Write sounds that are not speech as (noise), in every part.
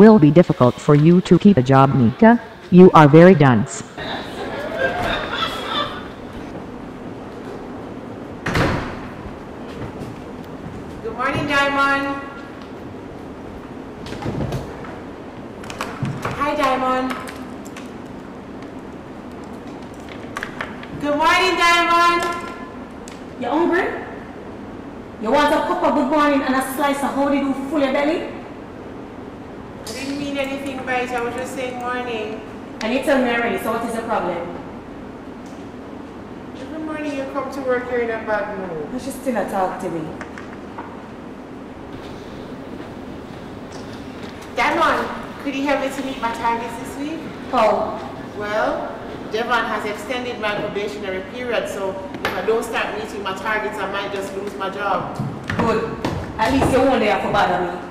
will be difficult for you to keep a job, Mika. You are very dense. Good morning, Diamond. Hi, Diamond. Good morning, Diamond. You hungry? You want a cup of good morning and a slice of how they do full your belly? I didn't mean anything by it. I was just saying morning. And you tell me already, so what is the problem? Every morning you come to work, you're in a bad mood. You should still not talk to me. Diamond, could you help me to meet my targets this week? How? Well, Devon has extended my probationary period, so if I don't start meeting my targets, I might just lose my job. Good. At least you won't there for bother me.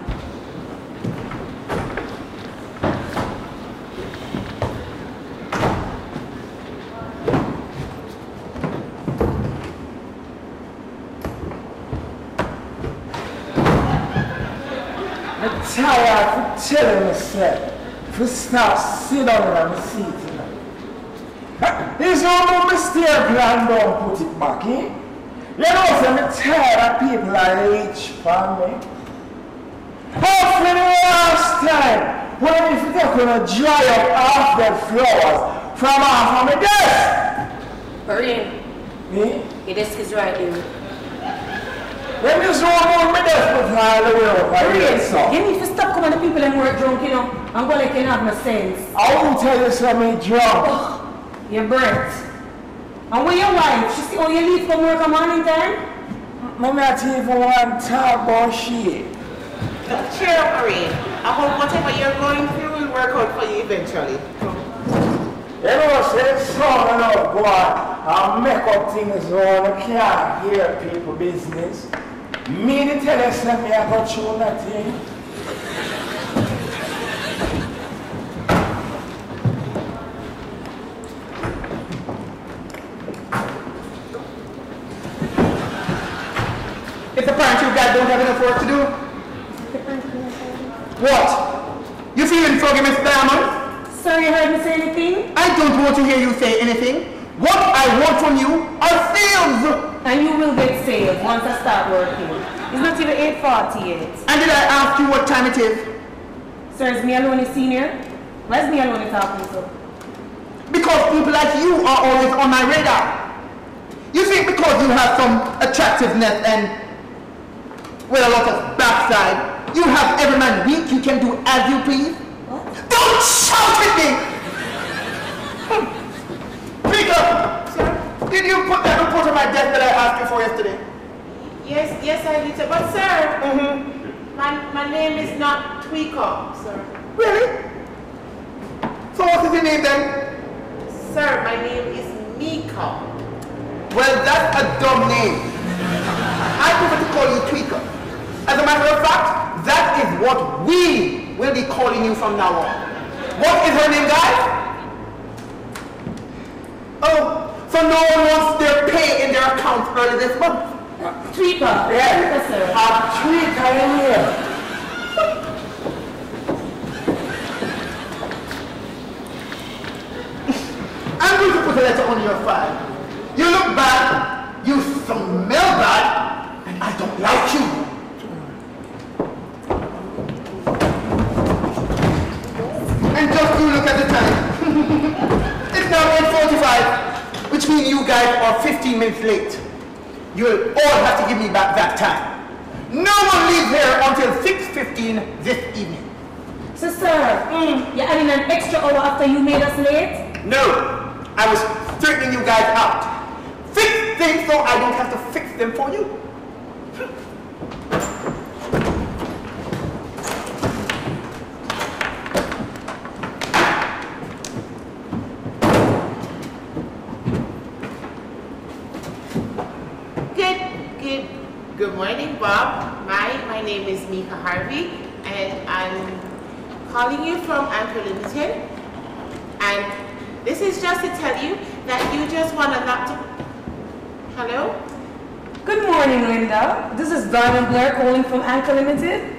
I'm tired of telling myself to stop sit down on the seat tonight. There's no more mistake plan don't put it back in. You know, so I'm tired of people that reach for me. Hopefully the last time when if they're gonna dry up half the flowers from off of my desk. Maureen, Me? your desk is right there. When there's no more my desk but all the way up, I read so. You need to stop coming to people and work drunk, you know. I'm going to have no sense. I won't tell you something drunk. Your breath. And where your wife? She see how you leave from work a morning time? Mommy, I tell you for one talk about shit. Cheer up, Maureen. I hope whatever you're going through will work out for you eventually. You know, say son of God, I make up things on I can't hear people business. Me to tell you something, I got you nothing. If the you got don't have enough work to do, what? You feeling froggy, Miss Diamond? Sir, you heard me say anything? I don't want to hear you say anything. What I want from you are sales. And you will get saved once I start working. It's not even 8.40 yet. And did I ask you what time it is? Sir, is me alone a senior? Where's me alone talking to? Because people like you are always on my radar. You think because you have some attractiveness and with a lot of backside, you have every man weak, you can do as you please? What? Don't shout at me! Speak up! Sir? Did you put that report on my desk that I asked you for yesterday? Yes, yes, I did. sir. But, sir, Mm-hmm. my, my name is not Tweaker, sir. Really? So what is your name then? Sir, my name is Mika. Well, that's a dumb name. I prefer to call you Tweaker. As a matter of fact, that is what we will be calling you from now on. What is her name, guys? Oh, so no one wants their pay in their account early this month. Tweaker. Yeah. Tweaker, sir. In here. (laughs) I'm going to put a letter on your file. You look bad, you smell bad, and I don't like you. And just you look at the time. (laughs) it's now 8.45, which means you guys are 15 minutes late. You'll all have to give me back that time. No one leaves here until 6.15 this evening. So, sir, hmm. you're adding an extra hour after you made us late? No, I was straightening you guys out. Fix things so I don't have to fix them for you. Good, good, good morning, Bob. My, my name is Mika Harvey, and I'm calling you from Anchor Limited. And this is just to tell you that you just won a laptop. Hello? Good morning, Linda. This is Diamond Blair calling from Anchor Limited.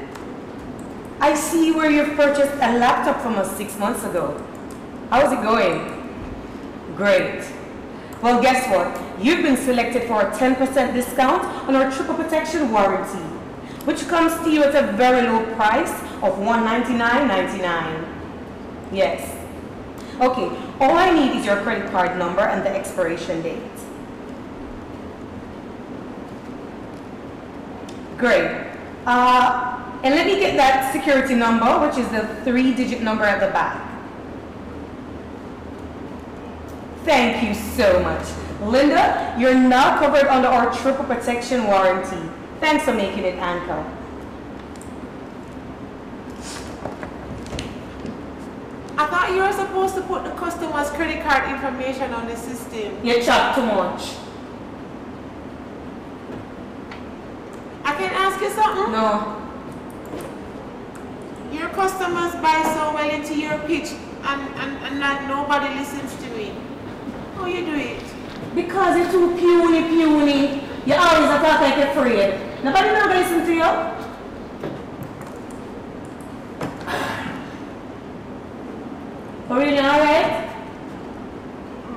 I see where you've purchased a laptop from us six months ago. How's it going? Great. Well, guess what? You've been selected for a 10% discount on our triple protection warranty, which comes to you at a very low price of $199.99. Yes. Okay, all I need is your credit card number and the expiration date. Great. Uh, and let me get that security number, which is the three-digit number at the back. Thank you so much. Linda, you're now covered under our triple protection warranty. Thanks for making it, Anchor. I thought you were supposed to put the customer's credit card information on the system. You chat too much. I can ask you something? No. Your customers buy so well into your pitch and, and, and that nobody listens. How you do it? Because you're too puny, puny. You always attack like you're afraid. Nobody gonna listen to you. (sighs) For you alright?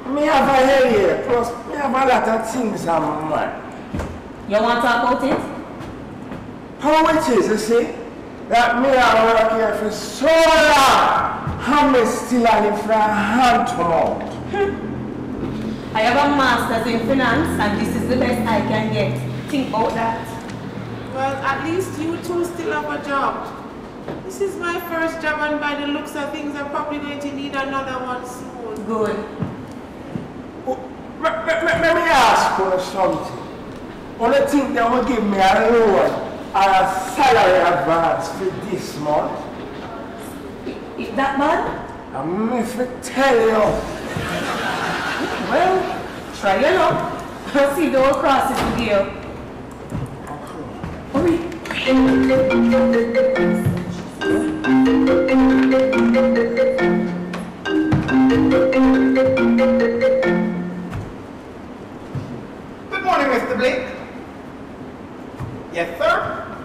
Me have a headache, plus me have a lot of things on my mind. You want to talk about it? How it is, you see, that me I work here for so long, and me still live from hand to mouth. Hmm. I have a master's in finance and this is the best I can get. Think about that. Well, at least you two still have a job. This is my first job and by the looks of things I'm probably going to need another one soon. Good. Oh, Let me, me, me, me ask for something. Only thing they will give me a loan or a salary advance for this month. Is that bad? I'm if I tell you. Well, try your luck. I'll see if will cross it with you. Good morning, Mr. Blake. Yes, sir?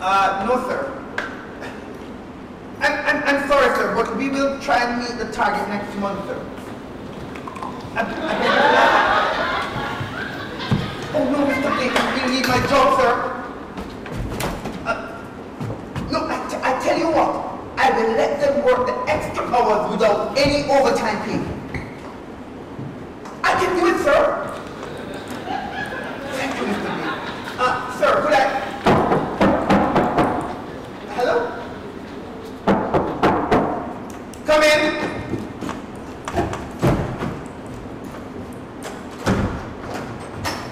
Uh, no, sir. I'm, I'm, I'm sorry, sir, but we will try and meet the target next month, sir. I, I? Oh, no, Mr. I really need my job, sir. Uh, no, I, I tell you what, I will let them work the extra hours without any overtime pay. I can do it, sir. Thank you, Mr. B. Uh, sir, could I... Hello? Come in.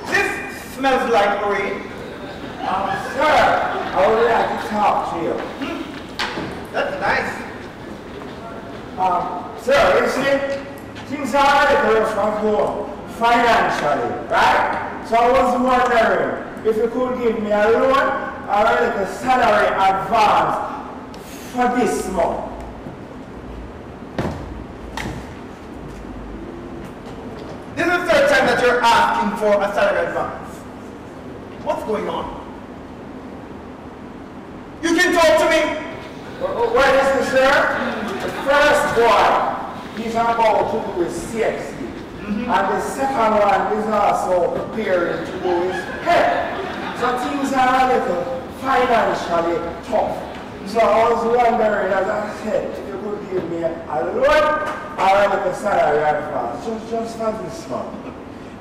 This smells like rain. Um, sir, I would like to talk to you. That's nice. Um, sir, you see, things are better from home financially, right? So I was wondering if you could give me a loan or like a salary advance for this month. This is the third time that you're asking for a salary advance. What's going on? You can talk to me. Where is this, sir? The first one is about to do with CXC. Mm-hmm. And the second one is also preparing to do with health. So things are a little financially tough. So I was wondering, as I said, if you could give me a loan or a little salary advance, just, just for this month.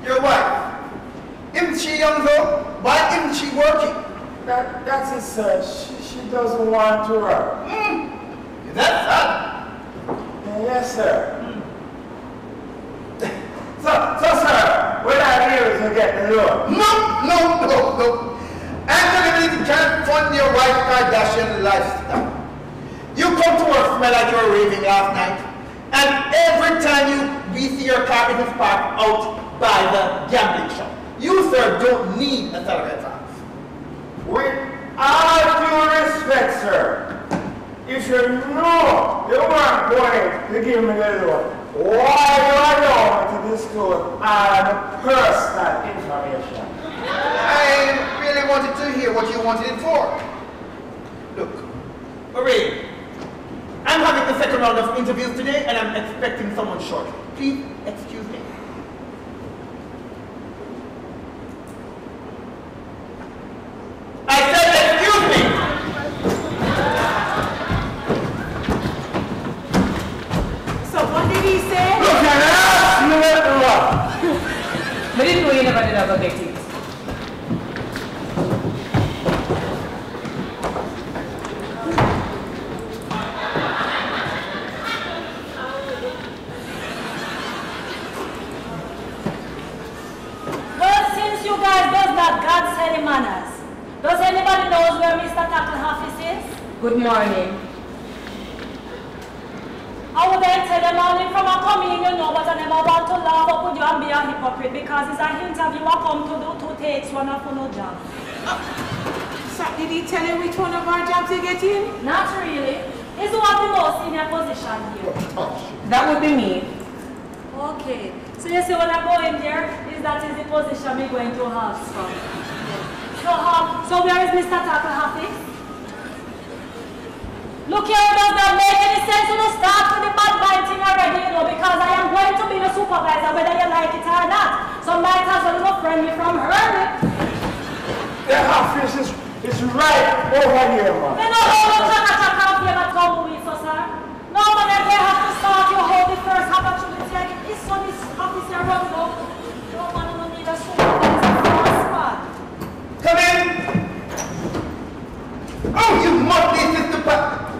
Your wife. Isn't she young though? Why isn't she working? That, that's it, sir. She, she doesn't want to work. Hmm. Is that sad? Yes, sir. (laughs) So, so sir, when I able to get the loan? No, no, no, no. Anthony can't fund your wife Kardashian lifestyle. You come to work smell like you were raving last night, and every time you we see your car it is parked out by the gambling shop. You, sir, don't need a salary advance. With all due respect, sir, if you know you weren't going to give me the loan, why do I know to disclose our personal information? I really wanted to hear what you wanted it for. Look, Marie, I'm having the second round of interviews today and I'm expecting someone shortly. Please excuse me. I said excuse me! So what did he say? Look at us, you let me rock. I didn't know you never did ever get it. Well, since you guys does not God set manners, does anybody knows where Mr. Tackle office is? Good morning. I would then tell them only from a coming, you know, but I never want to laugh up with you and be a hypocrite because it's an interview I come to do two takes, one of no job. So did he tell you which one of our jobs you get in? Not really. He's the one the most senior position here. That would be me. Okay. So you see when I go in there, is that is the position we're going to have from. So, um, so where is Mr. Tackle office? Look here, it does not make any sense to start with the bad mind already, you know, because I am going to be the supervisor whether you like it or not. So might as well go friend me from her. The office is, is right over here, man. Then no whole chaka chaka up here at home with us, sir. No man they have to start your whole the first opportunity. Like, this one is office here run now. No man no need a supervisor man. Come in! Oh, you be Sister Pat.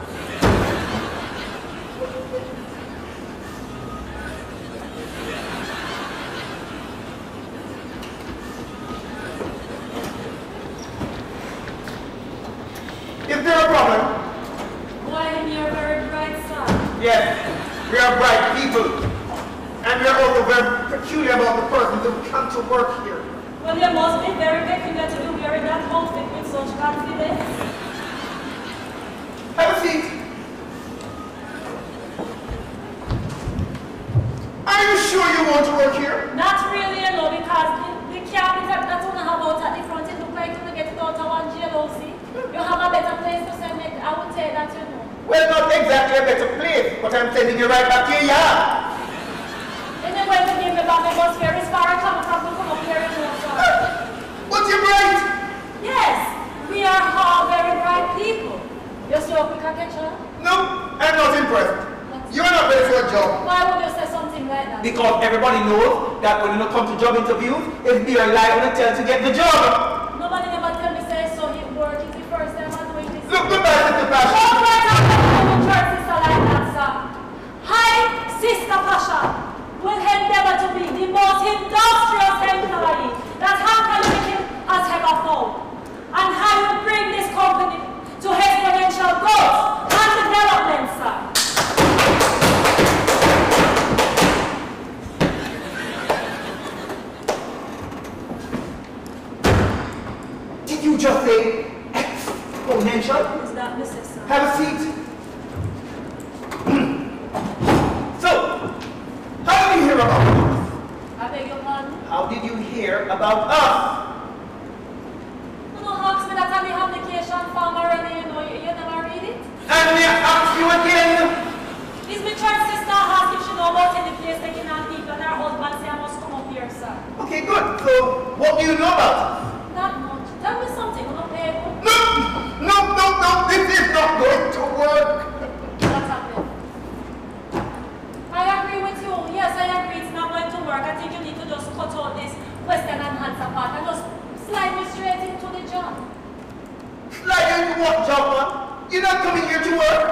What job, man? You're not coming here to work.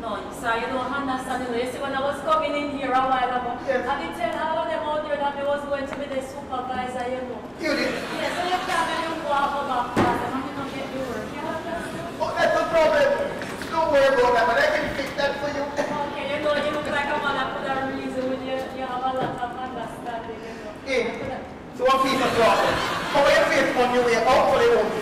No, sir, you don't understand. You know, you see, when I was coming in here a while ago, Yes. I did tell all of them out there that I was going to be the supervisor, you know. You did. Yes, so you can't them go off about that and you don't get the work. You understand? Oh, that's no problem. Don't worry about that, but I can fix that for you. Okay, you know, you look like a man that could have reason when you, you have a lot of understanding, you know. You so one piece of cloth. Cover your face on your way out so they won't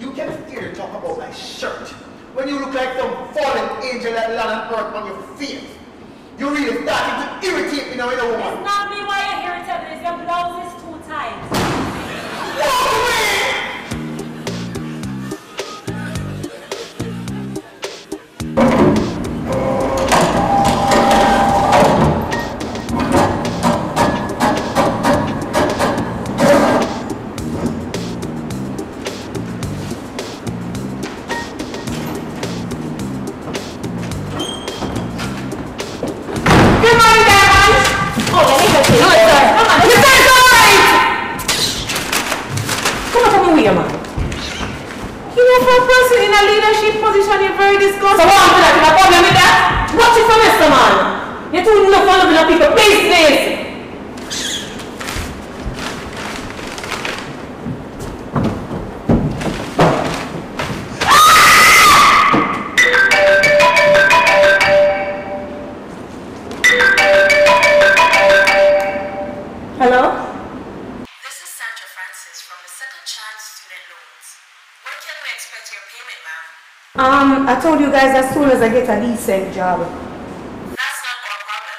you. Can still talk about my shirt when you look like some fallen angel that land on your face. You really starting to irritate me now, you know, It's not me why you're me. It's your blouse is too for get a decent job. That's not our problem.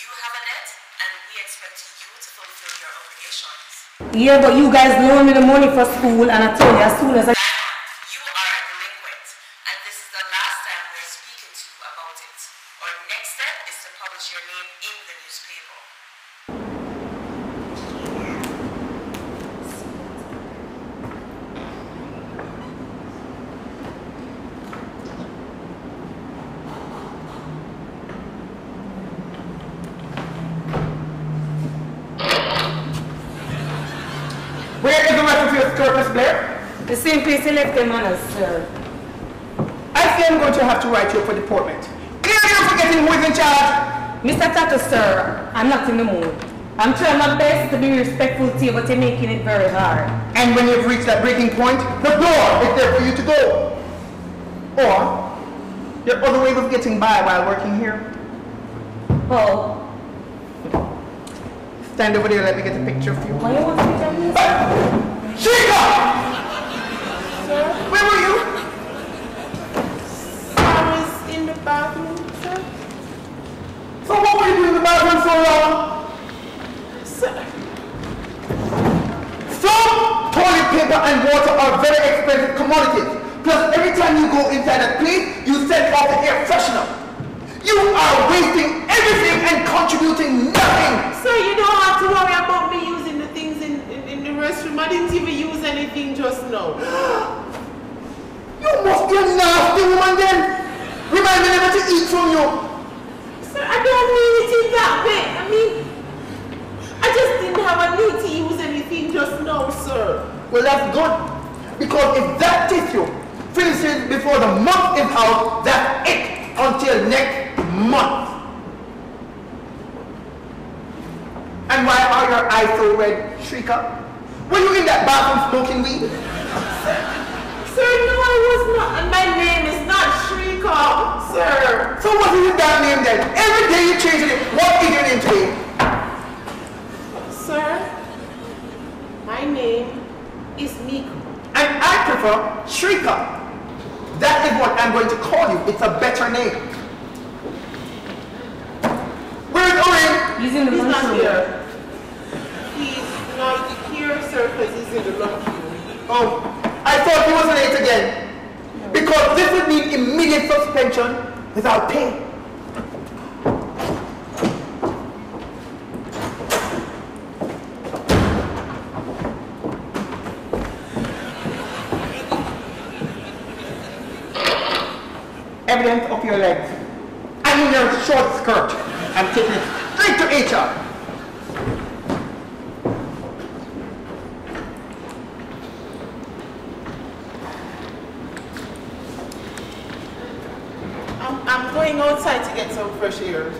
You have a debt, and we expect you to fulfill your obligations. Yeah, but you guys loaned me the money for school and I told you as soon as I... Diamond, you are a delinquent, and this is the last time we're speaking to you about it. Our next step is to publish your name in the newspaper. Where is the rest of your skirt, Miss Blair? The same place you left them sir. I see I'm going to have to write you up for deportment. Clearly forgetting who is in charge. Mr. Tato, sir, I'm not in the mood. I'm trying my best to be respectful to you, but you're making it very hard. And when you've reached that breaking point, the door is there for you to go. Or, your other way of getting by while working here. Oh, Stand over there, let me get a picture of you. why you want to be done this? Chica! Where were you? I was in the bathroom, sir. So what were you doing in the bathroom so long? Toilet paper, and water are very expensive commodities. Plus, every time you go inside a place, you set off the air freshener. You are wasting everything and contributing nothing. sir, you don't have to worry about me using the things in, in, in the restroom. I didn't even use anything just now. (gasps) You must be a nasty woman then. Remind me never to eat from you. I don't mean it in that way. I mean, I just didn't have a need to use anything just now, sir. Well, that's good. Because if that tissue finishes before the month is out, that's it until next month. And why are your eyes so red, Shrika? Were you in that bathroom smoking weed? Sir, no, I was not. And my name is not Shrika, sir. So what is that name then? Every day you change it. What is your name today? Sir, my name is Miko. And I prefer Shrika. That is what I'm going to call you. It's a better name. Where's Owen? He's in the He's not here. He's not here, sir, because he's in the lunchroom. Oh, I thought he was late again. Because this would mean immediate suspension without pay. Evidence of your legs. I mean your short skirt. I'm taking it straight to HR. I'm, I'm going outside to get some fresh air.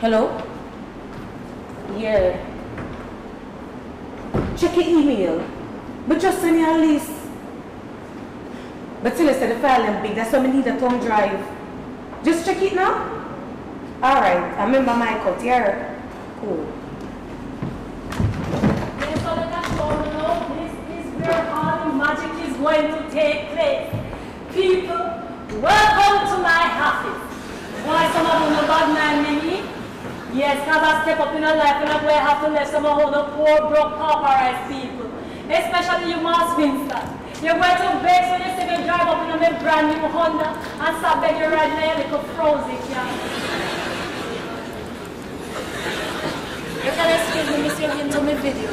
Hello? Yeah. Check your email. But just send me a list. But still, I said the file them big. That's why I need a thumb drive. Just check it now. Alright, I remember my cut. Yeah. Cool. Where all the magic is going to take place. People, welcome to my office. Why some of know bad man many? Yes, because I step up in a life and I have to let some of the poor, broke, pauperized people. Especially you, Mass Winston. You're going to beg so you see me drive up in a brand new Honda and stop begging right now, you little frozen car. You can excuse me, Mrs. you're into my video.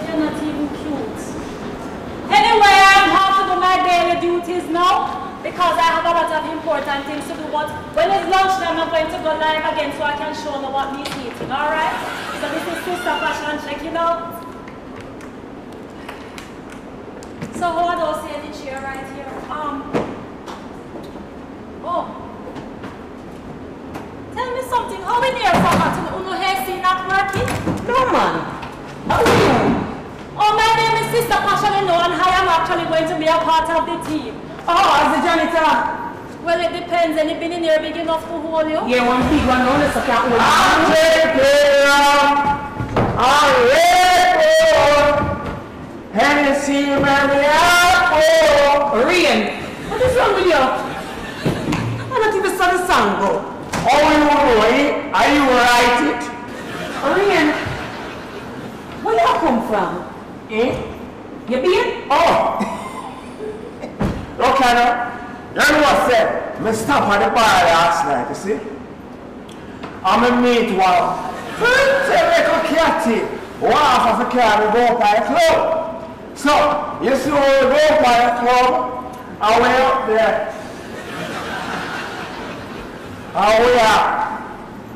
You're not even cute. Anyway, I have to do my daily duties now because I have a lot of important things to do. But when it's lunchtime, I'm going to go live again so I can show them what me's eating, alright? So this is Sister Passion Check, you know? So how are those here, the chair right here? Um, oh. Tell me something, how in here for her to uno hair not working? No, man. How are you? Oh, my name is Sister Passion, you and I am actually going to be a part of the team. Oh, as the janitor. Well, it depends. Any been in here big enough to hold you? Yeah, one big one, no, so can't hold I'm you. taking I'm ready Hennessy Maniaco. Rain, what is wrong with you? I don't even saw the song go. How you know it? Are you write it? Rain, where you come from? Eh? You been? Oh! (laughs) Look, Anna. You know what I said? Me stop at the bar last night, you see? I'm a meet one pretty little catty. One off of a car to go by the club. So, you see when we go by the club, I went up there. Up.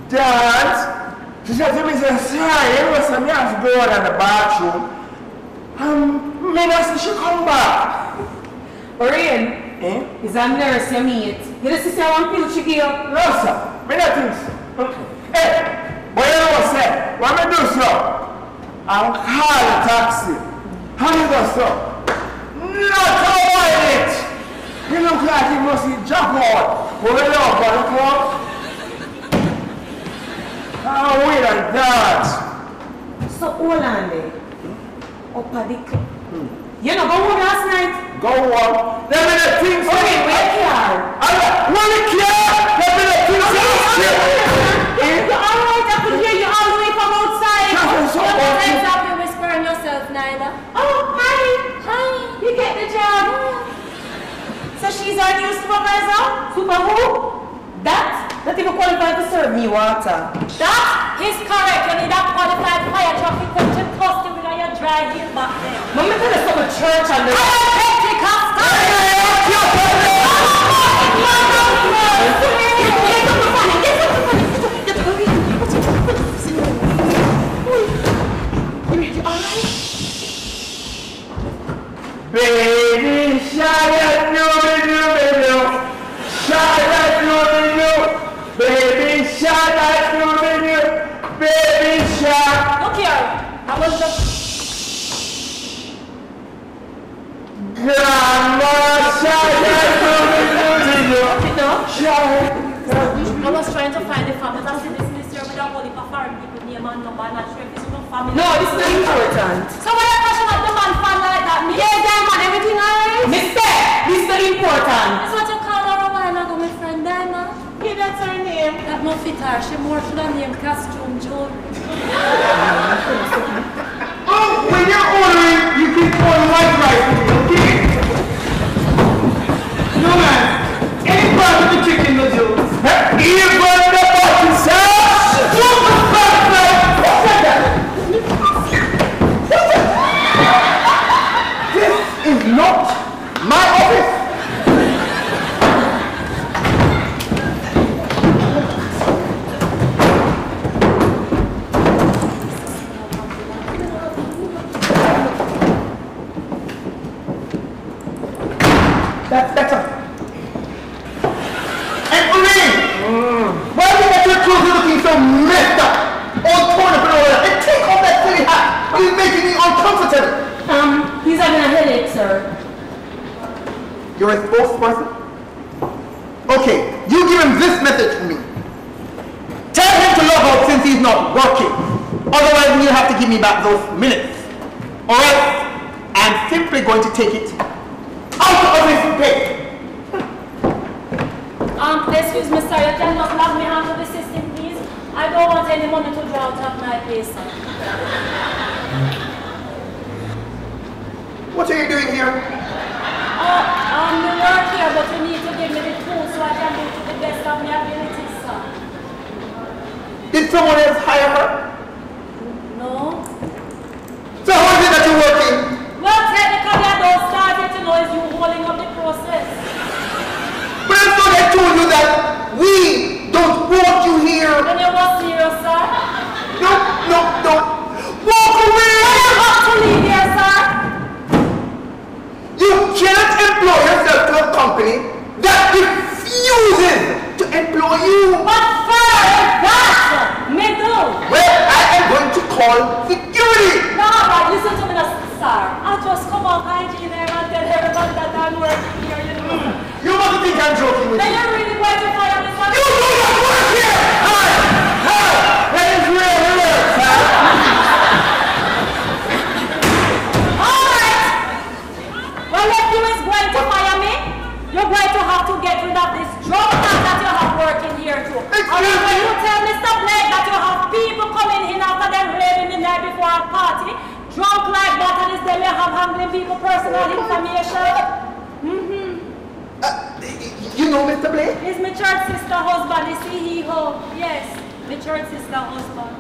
Dance. She said to me, she said, sorry, you know, some have to go in the bathroom. Um, me not she come back. Rain, Eh? is a nurse you meet. You just see one pill she give you? No, sir. Me not think so. Hey, but you know what I said? What me do, sir? I'll call a taxi. How you go, sir? Not avoid it. You look like you must be jump on. But we don't go to club. How weird and that. So hold on there. Up at the club. You know, go home last night. Go on. Let me the things. Okay, where you are? I want to care. Let me the things. You're alright, I could hear you all the way from outside. Just so You're not funny. exactly whispering yourself, neither. Oh, hi. Hi. You get the job. So she's our new supervisor? Super who? That? Not even qualified to serve me water. That is correct. You need a qualified fire traffic question custom with your dry heel back there. Mama tell us some church and the... family. No, this is not important. So why are you question about the man fan like that? Me? Yeah, Diamond, everything alright? Mister, eh? this is not important. That's what you call her a while ago, my friend eh, Diamond. Yeah, that's her name. That no fit her. She more should have named costume jewelry. (laughs) Oh, when you're ordering, you keep ordering white rice for me, okay? No man, any part of the chicken will do. Even everybody that here, you know. You must think I'm joking with you. you're really going to fire me, sir? You do not work here! Hi! Hi! That is real work, sir. Alright! Well, if you is going to fire me, you're going to have to get rid of this man that you have working here too. When you tell Mr. Blake that you have people coming in after them raving there before a party, drunk like that, and it's them you have handling people personal oh information. You know Mr. Blake? He's my church sister husband, he CEO. Yes, my church sister husband.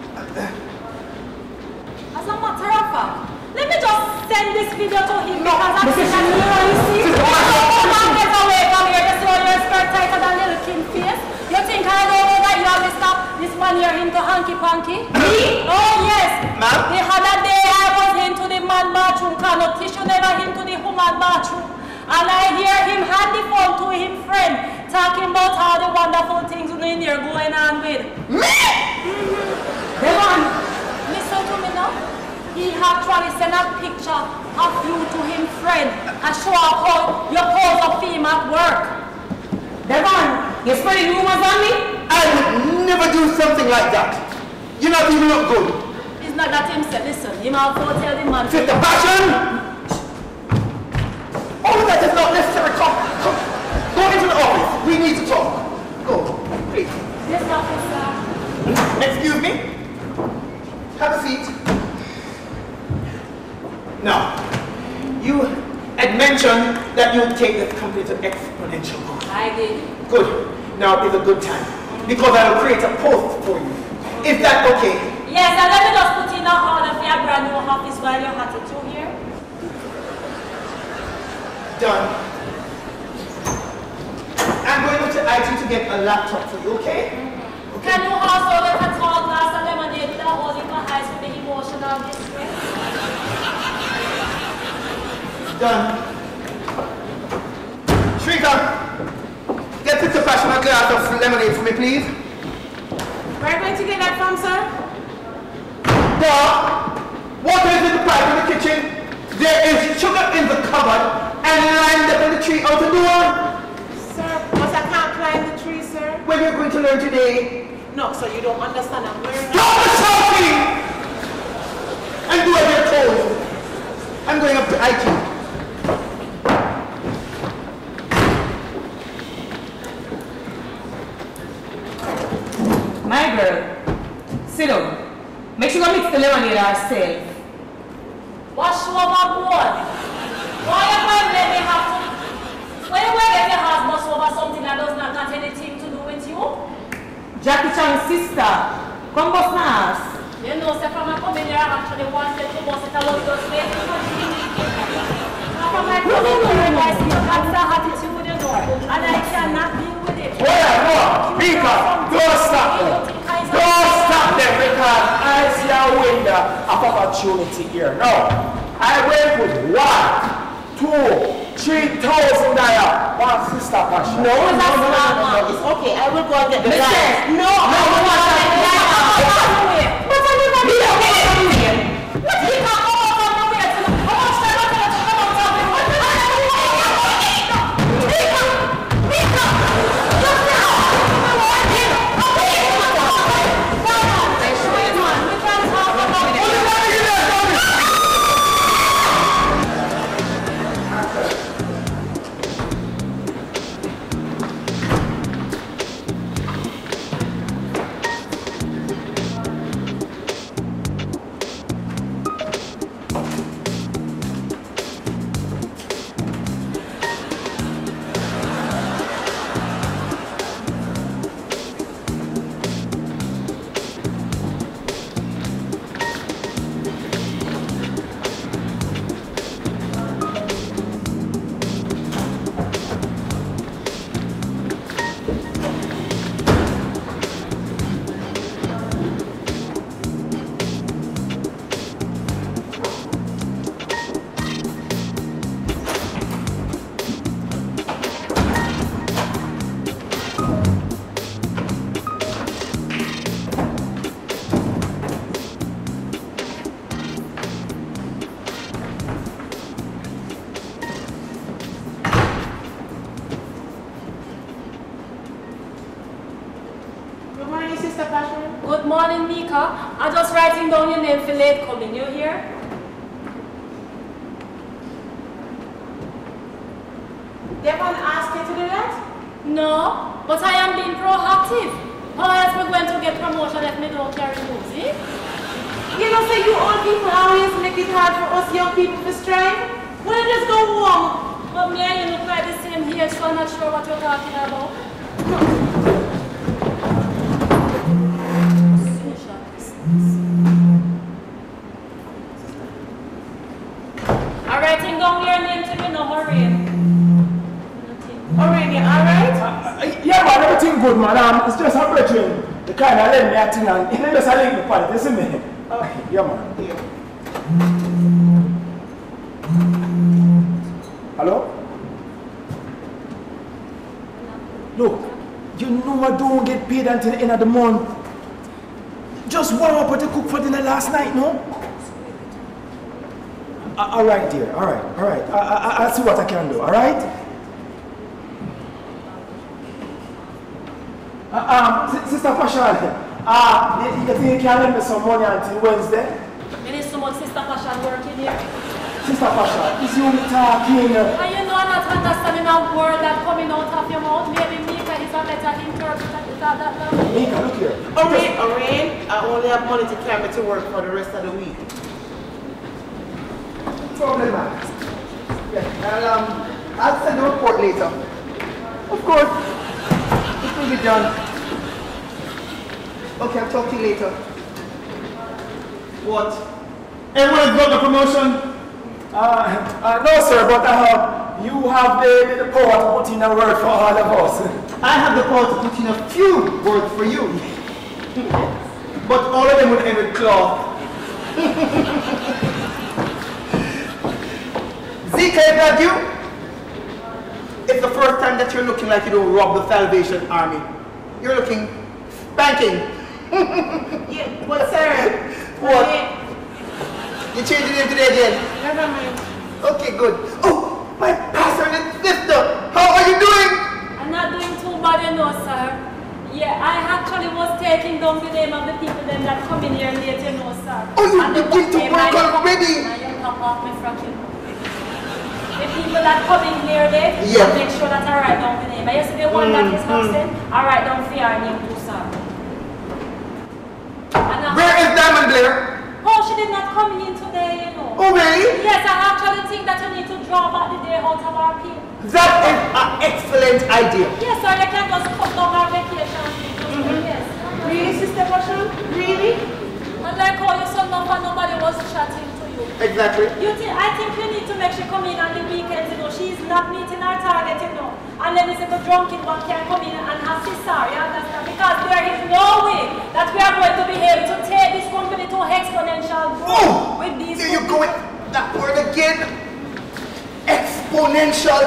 As a matter of fact, let me just send this video to him no, because I'm Mrs. seeing that mirror, you see? Mrs. Come on, get away from here. You see how your skirt tighter than little king face? You think I don't know that you have this stuff, this man here into hanky-panky? Me? Oh, yes. Ma'am? The other day I was into the man bathroom, no tissue never into the woman bathroom. And I hear him hand the phone to his friend, talking about all the wonderful things in there going on with. Me? Devon, listen to me now. He actually sent a picture of you to him friend and show up how you pose up for him at work. Devon, you're spreading rumors on me? I would never do something like that. You're not even look good. It's not that him say, listen, him also tell the man. Sister Passion! All of that is not necessary. Come, come. Go into the office. We need to talk. Go, please. Yes, officer. Excuse me? Have a seat. Now, you had mentioned that you would take this company to exponential growth. I did. Good. Now is a good time because I will create a post for you. Is that okay? Yes, and let me just put in a order for your brand new office while you're at it too. Done. I'm going to IT to get a laptop for you, okay? Can you also get a tall glass of lemonade with a hole in my eyes for the emotional distress? Done. Shrika, get Passion a glass of lemonade for me, please. Where are you get that from, sir? Duh. Water is in the pipe in the kitchen. There is sugar in the cupboard and lined up in the tree out the door. Sir, but I can't climb the tree, sir. When you're going to learn today, No, so you don't understand. I'm wearing stop the shouting and do as you're told. I'm going up to IT. My girl, sit down. Make sure you mix the lemonade herself. Wash overboard. Why are you going to let me have to? Why to get your heart bust over something that does not got anything to do with you? Jackie Chan's sister, come bust my ass. You know, say from my coming here, I actually wanted to bust it. I for you. Now from my coming here, I you have that attitude, you know, and I cannot deal with it. On, no. Mika, don't stop them. Don't stop them because I see a window of opportunity here. No. I went with one, two, three thousand dollars. One sister passion. No, that's not one. It's okay. I will go and get the Listen, glass. no, I that. But Look, you know I don't get paid until the end of the month. Just warm up what you cook for dinner last night, no? All right, dear. All right, all right. I, I, I'll see what I can do. All right. Uh, um, Sister Pashan, uh, you, you think you can lend me some money until Wednesday? There is so much sister passion working here. Sister Pashan, is you talking? Uh, And you know I'm not understanding a word that coming out of your mouth. Maybe Mika is a better interpreter to that, that, that. Mika, look here. I only have money to carry me to work for the rest of the week. Problem, man. Yeah, I'll, um, I'll send a report later. Of course. It will be done. Okay, I'll talk to you later. What? Everyone's got the promotion? Uh, uh, no, sir, but uh, you have the, the power to put in a word for all of us. (laughs) I have the power to put in a few words for you. but all of them will end with claw. Zeke, is that you? It's the first time that you're looking like you don't rob the Salvation Army. You're looking spanking. (laughs) Yeah, but sir. What? You changed your name today again. Never mind. Okay, good. Oh, my pastor and sister, how are you doing? I'm not doing too bad, you know, sir. Yeah, I actually was taking down the name of the people them that come in here late, you know, sir. Oh, you begin to work I- already? Now you pop off my frack. The people that come in here late, Yeah. make sure that I write down the name. I used to be one that mm, is absent, mm. I write down for your name too, sir. And Where is Diamond Blair? Oh, she did not come in today, you know. Oh, really? Yes, I actually think that you need to draw back the day out of our pay. That is an excellent idea. Yes, sir, you can just cut down our vacation. Yes. Really, Sister Passion? Really? And like how you said enough and nobody was chatting to you. Exactly. You think, I think you need to make sure come in on the weekends, you know. She's not meeting her target, you know. And then this little drunken one can come in and assist her, you understand? Because there is no way that we are going to be able to take this company to exponential growth Oh, with these there you people. go with that word again. Exponential.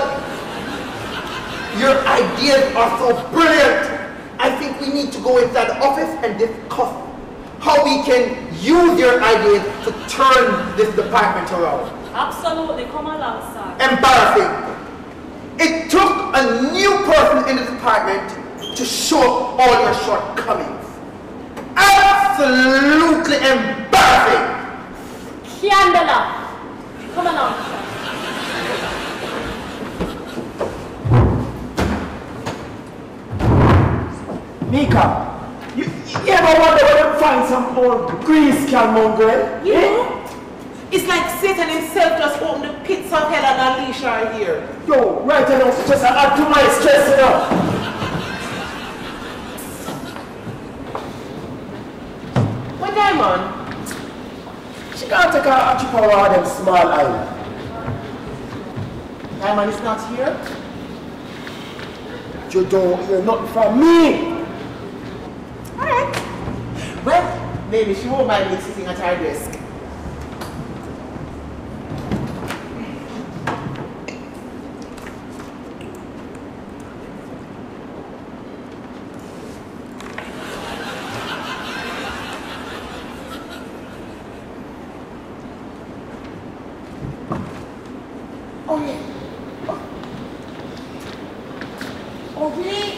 Your ideas are so brilliant. I think we need to go inside the office and discuss how we can use your ideas to turn this department around. Absolutely, come along, sir. Embarrassing. It took a new person in the department to show up all your shortcomings. Absolutely embarrassing. Candela, come along, sir. Mika, you, you ever wonder where to find some old grease can mongrel? You eh? know? It's like Satan himself just opened the pits of hell and unleash her here. Yo, right now, just add to my stress, you know. What Diamond? She can't take a, a trip around them small island. Diamond is not here? You don't hear nothing from me. Alright. Well, maybe she won't mind me sitting at her desk. Oh yeah. Oh really?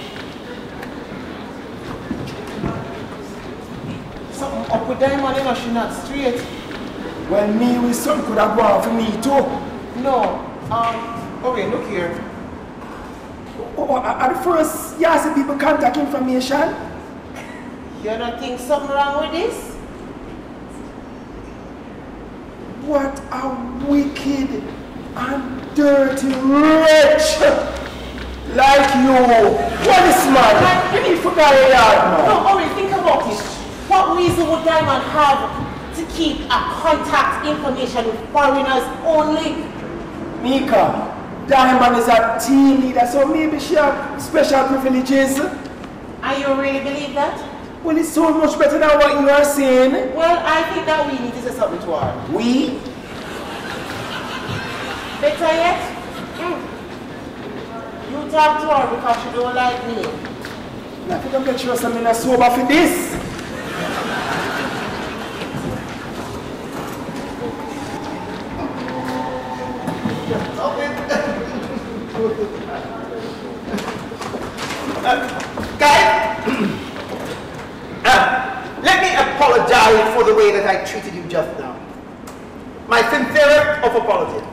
Something up with Diamond, you know, she not straight. Me son could have gone for me too. No. Um, okay, look here. Oh, at first, you ask the people contact information. You don't think something wrong with this? What a wicked and dirty wretch like you. What is man? You need to yard No, now. Ori, think about it. What reason would Diamond have keep a contact information with foreigners only? Mika, Diamond is a team leader, so maybe she have special privileges. And you really believe that? Well, it's so much better than what you are saying. Well, I think that we need to say something to her. We? Better yet, mm, you talk to her because she don't like me. I have to make sure something is sober for this. Guys, uh, let me apologize for the way that I treated you just now. My sincerest of apologies.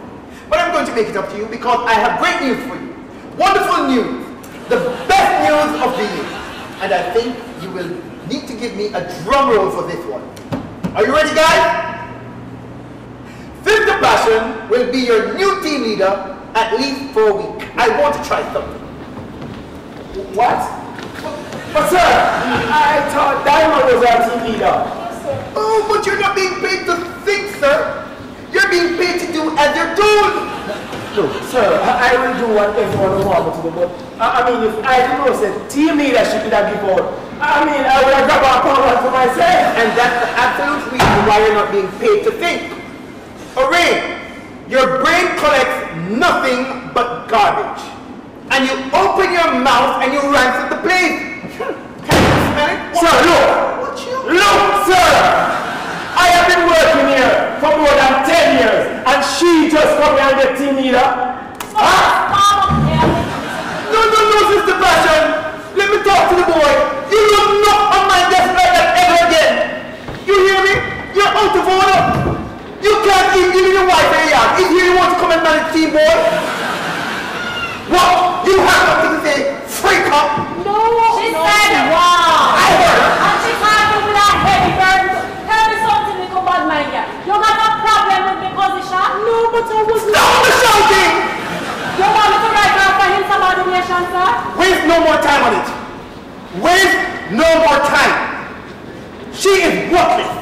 But I'm going to make it up to you because I have great news for you. Wonderful news. The best news of the year. And I think you will need to give me a drum roll for this one. Are you ready, guys? Sister Passion will be your new team leader at least for a week. I want to try something. What? But sir, I thought Diamond was our team leader. Oh, but you're not being paid to think, sir. You're being paid to do as you're told. Look, sir, I, will do what everyone wants to do, but I, mean, if I didn't know said team leadership have give out, I mean, I would have a power for myself. And that's the absolute reason why you're not being paid to think. Hooray! Your brain collects nothing but garbage. And you open your mouth and you ransom the place. Can you smell it? Sir, look! What you? Look, sir! I have been working here for more than 10 years, and she just come here and get team leader. Huh? Yeah. No, no, no, Sister Passion. Let me talk to the boy. You will not on my desk like that ever again. You hear me? You're out of order. You can't keep giving your wife a yard. Is here you want to come and manage team boy? What? You have nothing to say. Freak up. No, She no, said, wow. I heard her. And she talking with a heavy burden. Tell me something, little bad mind here. You got a problem with the position? No, but I was Stop the shouting. You want me to write down for him some ordination, sir? Waste no more time on it. Waste no more time. She is worthless.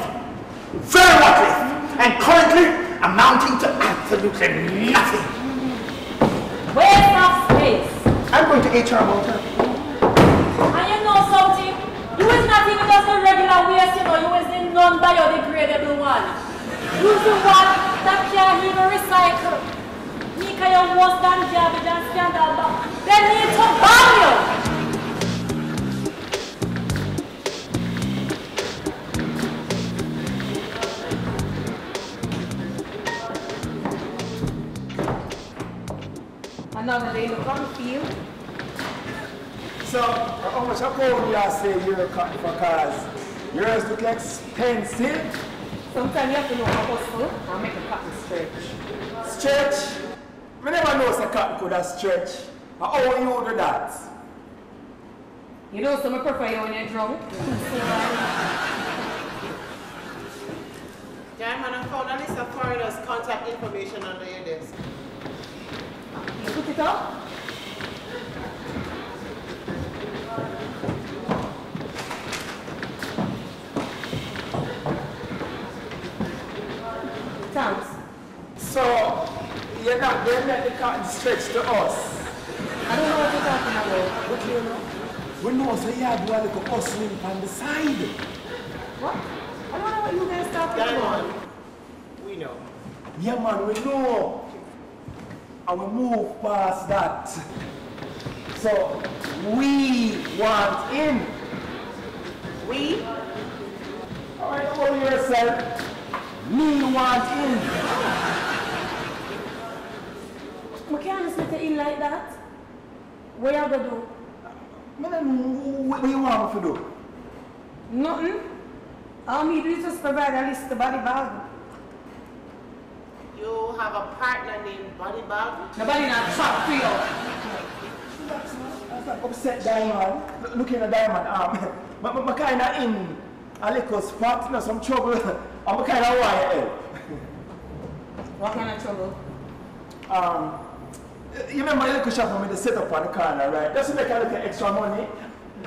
Very worthless. And currently amounting to absolutely nothing. Waste of space. I'm going to HR her. And you know something? You is not even just the regular waste, you know, you is the non-biodegradable one. You the one that can't even recycle. Mika, you're worse than garbage and scandal, but they need to ban you. Another day look on the field. So, uh, how much I call you say you're cutting for cars? Yours look expensive. Sometimes you have to know how to hustle and make a cotton stretch. Stretch. I never know a cotton could have stretch. How you do that? You know, some prefer you when you're drunk. Diamond, I found a list of foreigners' contact information under your desk. You put it up. Thanks. So, you're not going to let the cotton stretch to us. I don't know what you're talking about. What do you know? We know so you have a little hustling on the side. What? I don't know what you guys talking about. Diamond, we know. Yeah man, we know. And we move past that. So, we want in. We? Alright, hold yourself. Me want in. We can't just let in like that. What you gonna do? Me don't what you want me to do. Nothing. All me do is just provide a list of body bag. You have a partner named Body Bag? Nobody not trap for you. That's not, that's not upset diamond. Look- Looking at diamond, um, but, but, but kind of in a little spot, you know, some trouble. (laughs) I'm kind of want to help. What kind of trouble? Um, you remember the little shop with the set up on the corner, right? Just to make a little extra money.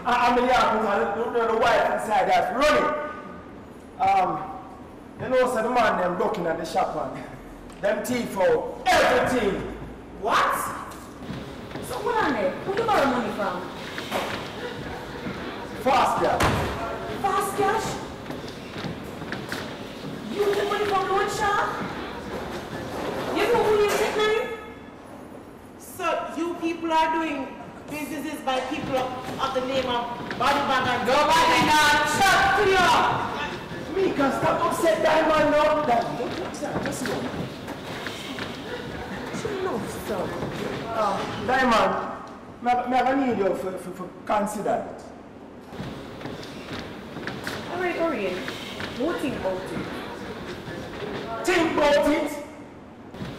I, I'm the yard with a little, the wife inside that's running. Um, you know, so the man them looking at the shop and (laughs) them thief out everything. What? So hold on there. Who you borrow money from? Fast, yeah. Fast cash? You get money from loan shark? You know who you take money? So you people are doing businesses by people of, of the name of Body Bag and Nobody not chat to you! Mika, stop upset diamond now. Diamond, don't be upset. Just go. Enough, so. Um, diamond, me, me have a need you for, for, for consider it. Alright, Orion. What think about it? Think about it.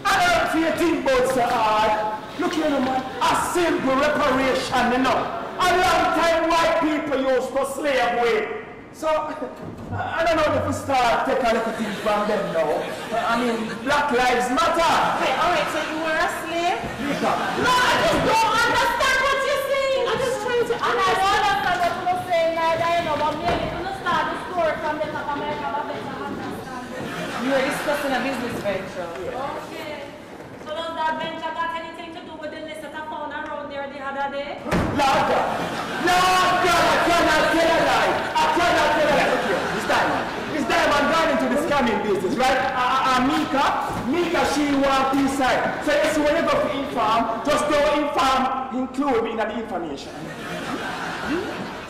I don't feel think about so hard. Look here, man. A simple reparation, you know. A long time white people used to slave away. So, I don't know if we start take a little thing from them now. I mean, Black Lives Matter. Hey, alright, so you were a slave? Mika, No, I just don't understand what you're saying. I'm just trying to And I don't understand what you're saying neither, you know, but maybe you don't start the story from the top of my head, I better understand. You are discussing a business venture. Okay. So does that venture got anything to do with the list that I found around there the other day? Lord God. Lord God, I cannot tell into the scamming business, right? Uh, uh, Mika, Mika, she want peace side. So you see, when you go to inform, just don't inform, include in the information.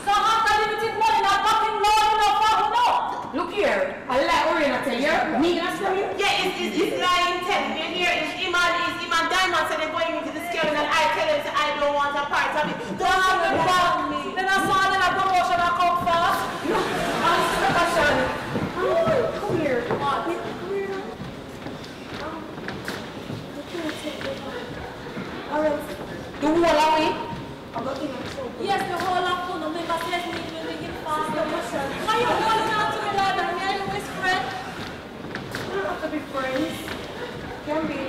So after limited money, not fucking loan enough for who know? Look here. I like Orion, I tell you. Me, that's for you. Yeah, it's, it's, it's lying telling you here is Iman is Iman Diamond said they're going into the scaling and I tell him say, I don't want a part of it. Don't Don't you about me. Then I saw that a promotion I come fast. (laughs) I'm Sebastian. Oh, come here. What? Alright. The whole of it. Yes, the whole of Kuno member says me to make it fast. Why you holding on to me? Me and you is friend. We don't have to be friends. Can be.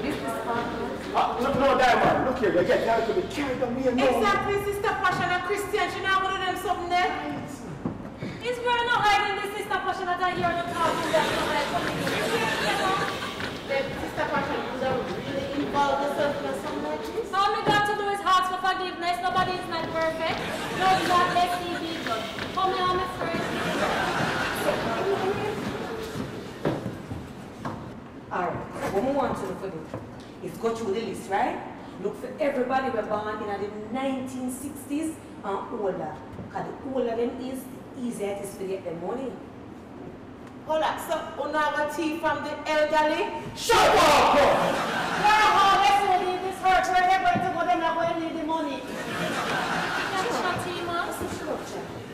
Business partners. Uh, no, no, Diamond, look here, you get a little bit carried away now. Exactly, Sister Passion and Christian, she now one of them something there. It's we're not hiding this sister passion that I hear you talking that you like something. You know? Then Sister Passion All we got to do is ask for forgiveness. Nobody is not perfect. Come we want to look for the list, right? Look for everybody we're born in the 1960s and older. Because the older them is, the easier it is to get them money. Hold on, so you tea from the elderly? Shut up! Now, how let's see this hurt. Where they're going to go, they're not going to need the money. Yeah, Shatima.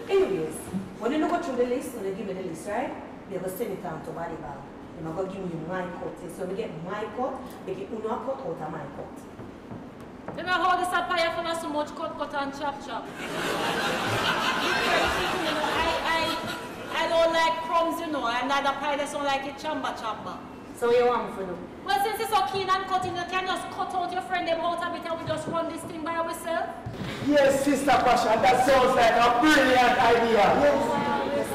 Anyways, when you go through the list, when you give me the list, right? They're going to send it down to body bag. And I'm going to give you my cut. So when you get my cut, make it uno cut out of my cut. You know how this papaya full of so much cut, cut and chop, chop. (laughs) I, I, I don't like crumbs, you know, and that pie doesn't like it chamba chamba. So you want me for now? Well, since you're so keen on cutting, you can just cut out your friend them out a bit and we just run this thing by ourselves. Yes, Sister Passion, that sounds like a brilliant idea. Yes.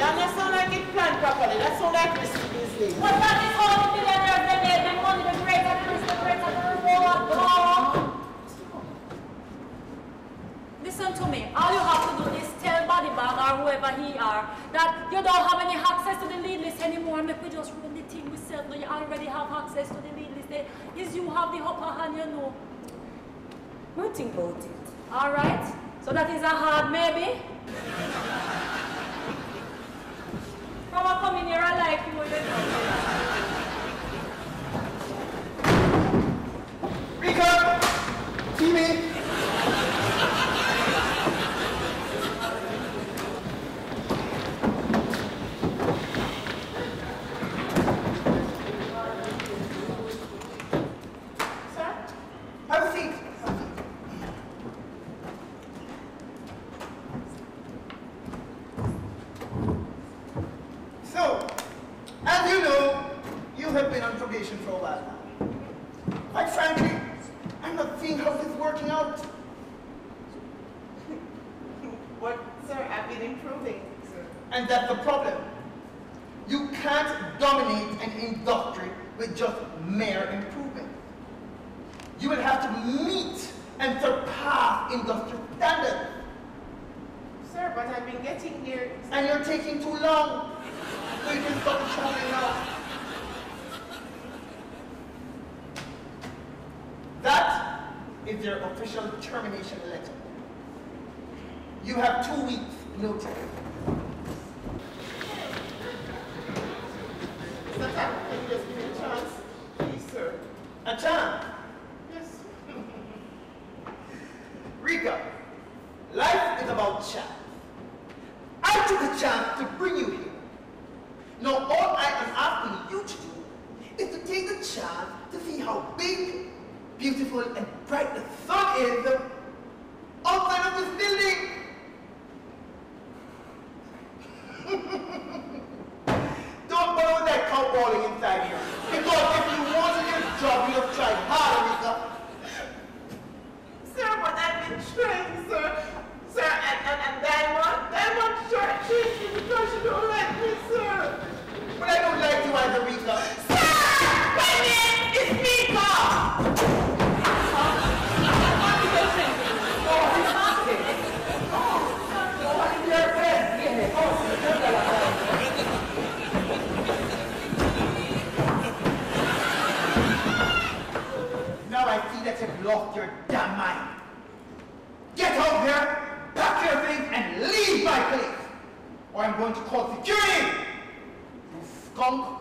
That doesn't sound like it planned properly. That sounds like risky business. But that is how the millionaires they make them money, the greater the risk, the greater the reward. Oh. Listen to me. All you have to do is tell Body Bag or whoever he are that you don't have any access to the lead list anymore. Make we just run the thing yourself. No, you already have access to the lead list. There is you have the upper hand, you know. What think about it? All right. So that is a hard maybe. From a come in here, I like you, you know. Rika! Phoebe! probation for a while now. Quite frankly, I'm not seeing how this is working out. But, sir, I've been improving, sir. And that's the problem. You can't dominate an industry with just mere improvement. You will have to meet and surpass industry standards. Sir, but I've been getting there. And you're taking too long. So you can stop shouting now. That is your official termination letter. You have two weeks notice. Mr. Can you just give me a chance? Please, sir. A chance. Yes. Rika, life is about chance. I took a chance to bring you here. Now all I am asking you to do is to take the chance to see how big, beautiful, and bright the sun is outside of this building. Don't bother with that cow balling inside here. Because if you wanted your job, you have tried harder, Rika. Sir, but I've been trying, sir. Sir, and, and, and Diamond, Diamond short treats me because you don't like me, sir. But I don't like you either, Rika. Sir! My name is Mika! Now I see that you've lost your damn mind. Get out there, pack your things, and leave my place. Or I'm going to call security. You skunk.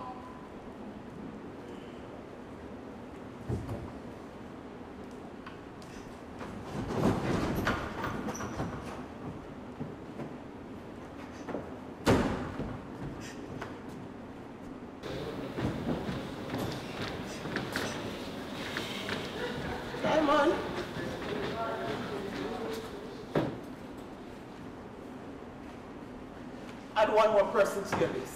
Diamond. Add one more person to your.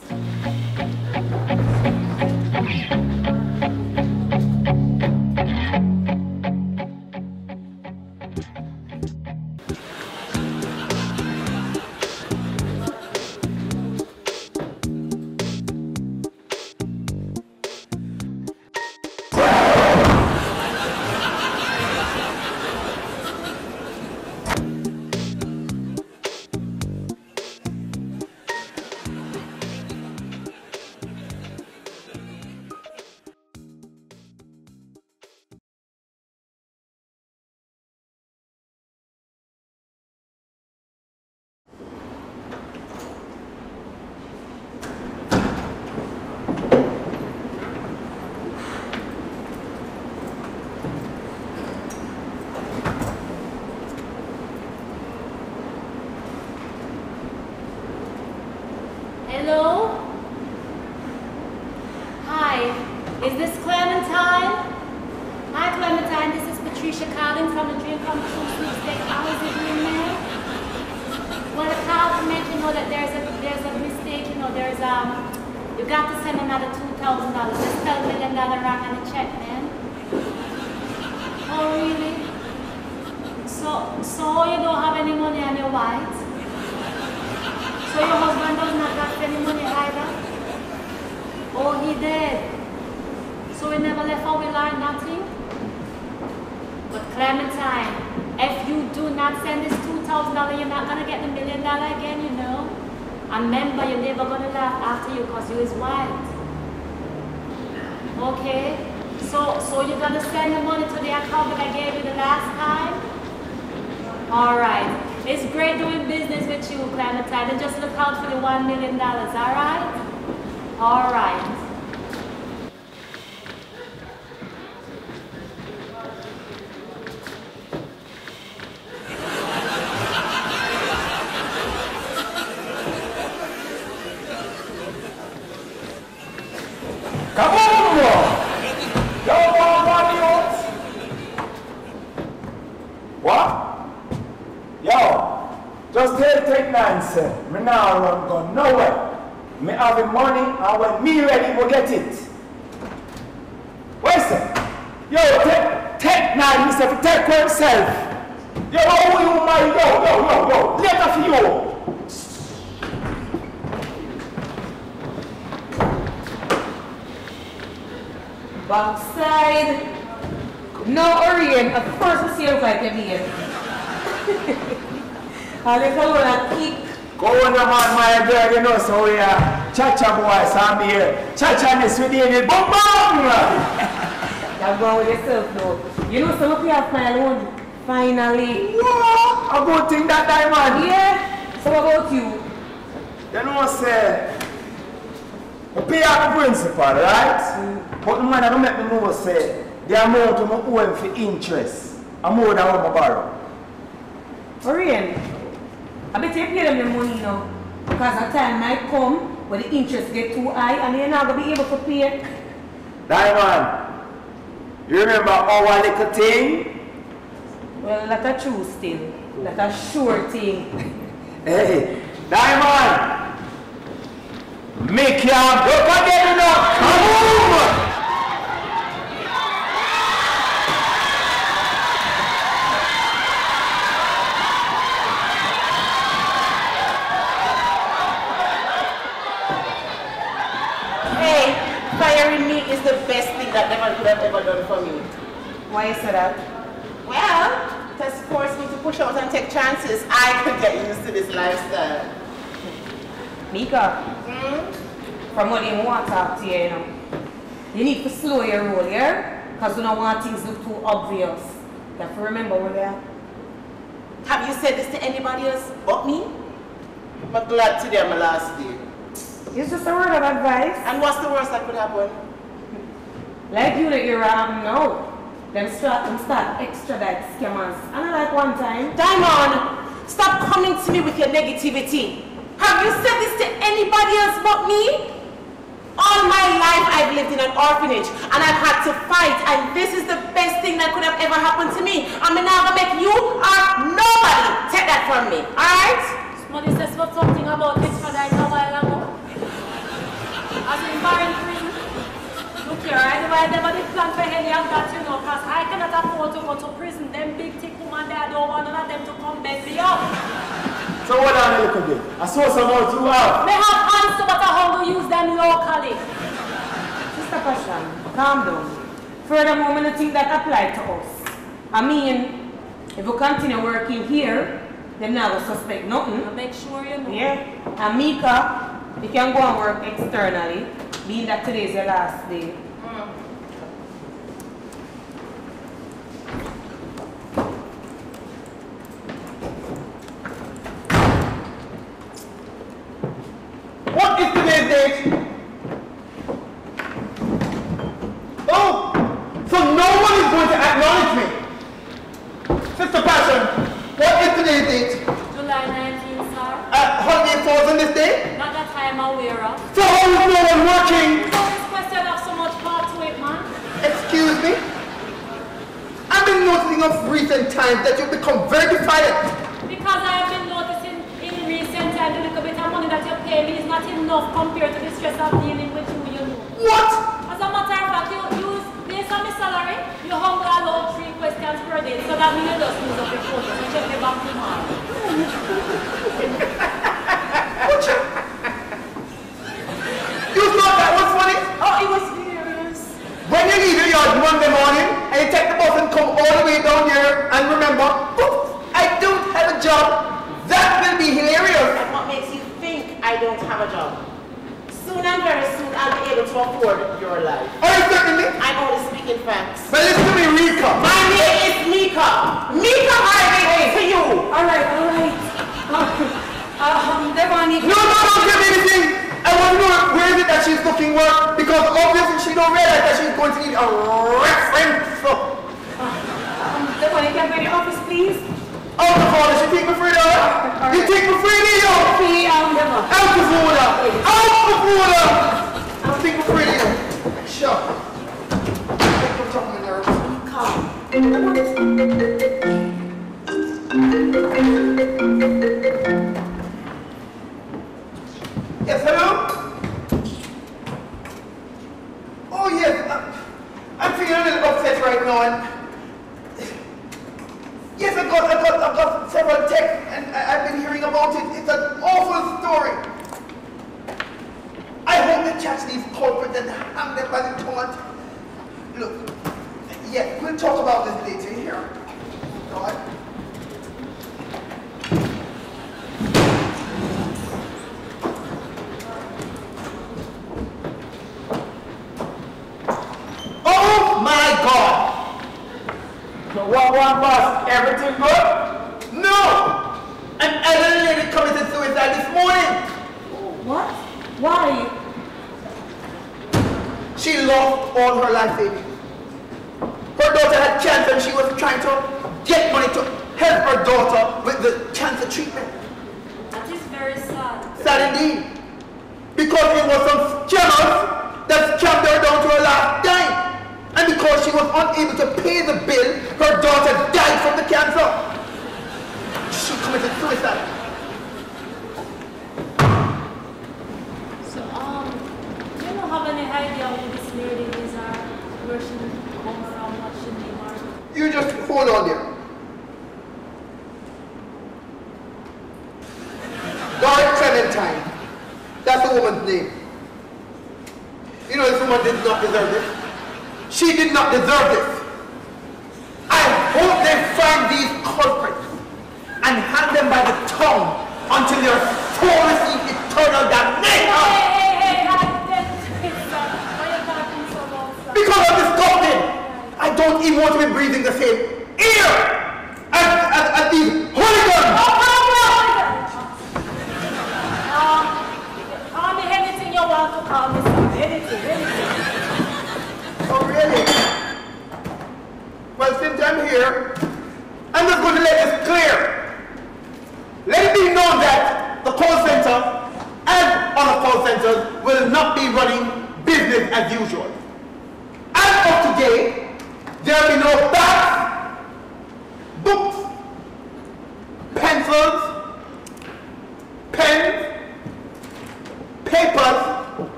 Know that there's a there's a mistake, you know, there's um you got to send another two thousand dollars. Just tell million dollar wrong on the check, man. Oh really? So so you don't have any money on your white? So your husband does not got any money either? Oh, he did. So we never left our will or nothing? But Clementine, if you do not send this $2,000, you're not going to get the million dollar again? And remember, you're never going to laugh after you because you is white. Okay? So, so you're going to send the money to the account that I gave you the last time? All right. It's great doing business with you, Clementine. And just look out for the $1 million, all right? All right. forget it wait sef yo take take now, yourself take one self yo who you marry yo yo yo yo Let for you. Backside, no Orion, of course it's here like I'm here. I just want to keep. Go on, man, my girl, you know, so yeah cha-cha boys, I'm here. Cha-cha with David, boom, boom! you're going with yourself now. You know some of you have my. Finally. Wow, a good thing that man. Yeah. So what about you? You know, say, I pay out the principal, right? Mm. But the man, I don't make me know, say, the amount of my him for interest. I'm more than what I borrow. Orion. I bet you pay them the money now. Because the time might come when the interest get too high and you're not gonna be able to pay. Diamond, you remember our little thing? Well, that's a true thing. That's a sure thing. (laughs) Hey, Diamond! Make your go again now! Come on! Hey, firing me is the best thing that Devon could have ever done for me. Why you say that? Well, it has forced me to push out and take chances. I could get used to this lifestyle. Mika, hmm? from what you want to talk to you, you know, you need to slow your roll, yeah? Because you don't want things look too obvious. You have to remember where they are. Have you said this to anybody else but me? I'm glad today my last day. It's just a word of advice. And what's the worst that could happen? Like you that you're um no. Them start them start extradite scammers. And I like one time. Diamond, stop coming to me with your negativity. Have you said this to anybody else but me? All my life I've lived in an orphanage and I've had to fight and this is the best thing that could have ever happened to me. I'm now gonna make you or nobody take that from me, alright? Somebody says what something about this extradite a while ago. As in foreign prison. Look here, I I never did plan for any of that, you know, because I cannot afford to go to prison. Them big thick woman there, I don't want none of them to come beg me up. So hold on a little bit. I saw some more you have. They have hands to but how to use them locally. Sister Passion, calm down. Furthermore, I don't think that apply to us. I mean, if we continue working here, then now we suspect nothing. And make sure you know. Yeah. And Mika, you can go and work externally, being that today is your last day. What is today's date? Oh, so no one is going to acknowledge me. Sister Passion, what is today's date? July 19th, sir. Uh, holiday falls on this day? Not that I am aware of. So how is no one working? So this question have so much part to it, man. Excuse me? I've been noticing of recent times that you've become very defiant. Because I have been the little bit of money that you pay me is not enough compared to the stress of dealing with you, you know. What? As a matter of fact, you use, based on my salary, you hunger allow three questions per day so that when you just use up your phone, so check me back tomorrow. You thought that was funny? Oh, it was hilarious. When you leave your yard Monday morning and you take the bus and come all the way down here and remember, I don't have a job, be hilarious. And what makes you think I don't have a job? Soon and very soon I'll be able to afford your life. Oh, certainly. I'm only speaking facts. But listen to me, Rika. My name is Mika. Mika Harvey to you. Alright, alright. Uh, um, Devon, you No, no, don't give me anything. I want to know where is it that she's looking work because obviously she don't realize that she's going to need a reference. um, Devon, you can go in the office, please? Out of order, she take me the You take me for the yo. See, um, Devon. Out of order. Out of order. I'll take me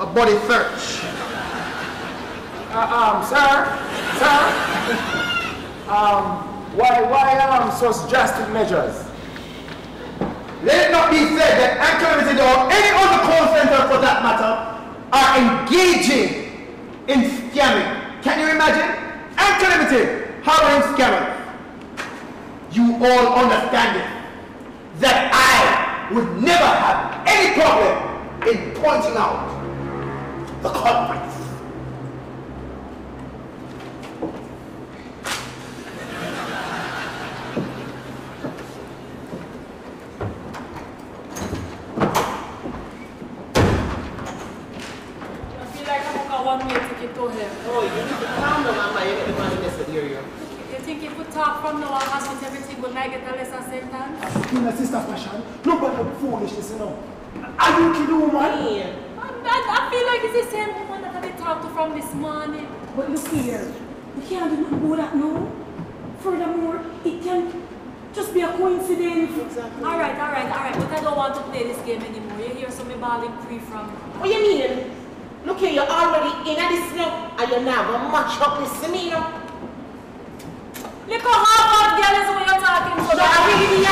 a body search. Uh, um, sir, sir, um, why, why um, such drastic measures? Let it not be said that Activity or any other call center for that matter are engaging in scamming. Can you imagine? Activity hiring scammers. You all understand it. That I would never have any problem in pointing out the culprits. match-up with Look how girl is when you're talking to I really need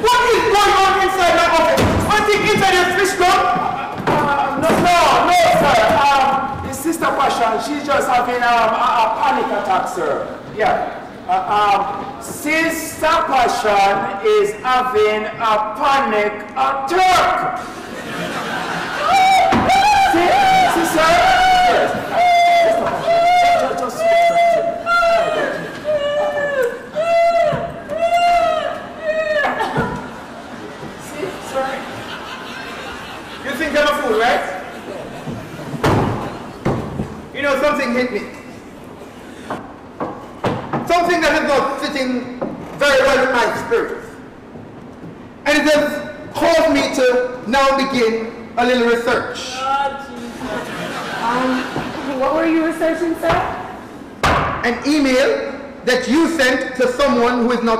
What is going on inside my office? Something inside your fish uh, no, no, no, sir. Um, Sister Passion, she's just having um, a, a panic attack, sir. Yeah. Uh, um, Sister Passion is having a our neck.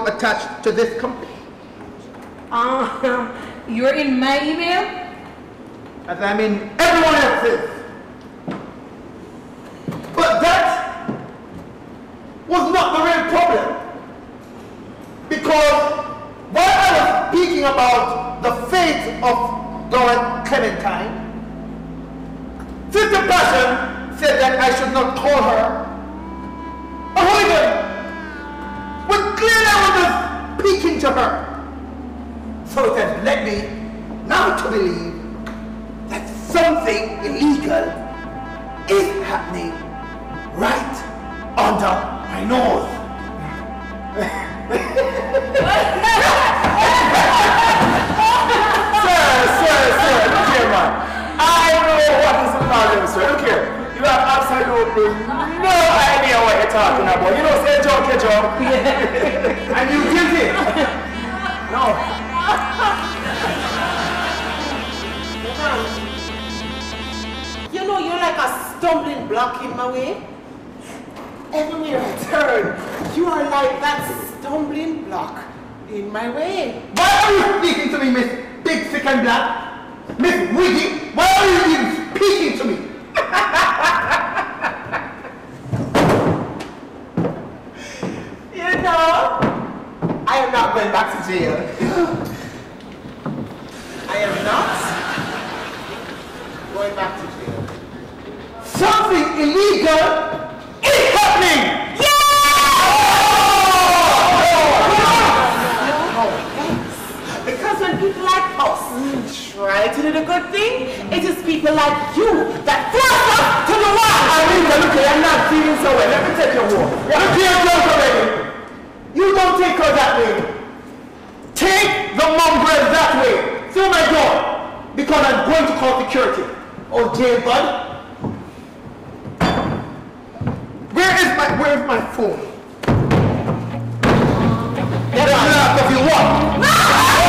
Someone who is not attached to this company. Um, (laughs) you're in my email? As I'm in everyone else's. But that was not the real problem. Because while I was speaking about the fate of Dora Clementine, Sister Passion said that I should not call her a hooligan. When clearly I was just speaking to her. So it has led me now to believe that something illegal is happening right under my nose. Sir, sir, sir, look here, man. I know what is the problem, sir. Look here. You have absolutely no idea what you're talking about. You don't say joke, you joke. and you guilty. No. You know, you're like a stumbling block in my way. Everywhere I turn, you are like that stumbling block in my way. Why are you speaking to me, Miss Big Sick and Black? Miss Wiggy, why are you even speaking to me? (laughs) (laughs) You know, I am not going back to jail. I am not going back to jail. Something illegal is happening! Because when people like us try to do the good thing, it is people like you that force us to do what? I mean, look here, I'm not feeling so well. Let me take your walk. Look here, close already. You don't take her that way. Take the mongrel that way, through my door, because I'm going to call security. Oh, jail bud. Where is my, where is my phone? Get out if you want. Sister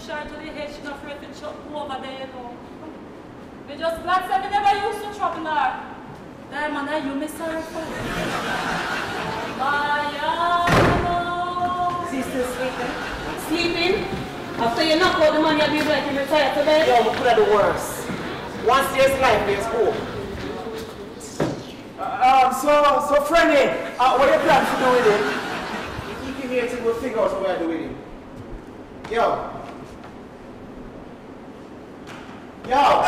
push her to the head, she's afraid to chop over there, you know. We just glad that we never used to trouble her. Diamond, are you miss her for? Maya. Sister sleeping. Sleeping? After you knock out the money, you'll be like you retire to bed. Yo, we could have the worst. Once there's life, there's hope. Uh, um, so, so Frenny, uh, what do you plan to do with him? You keep him here till we figure out what to do with him. Yo. Yo.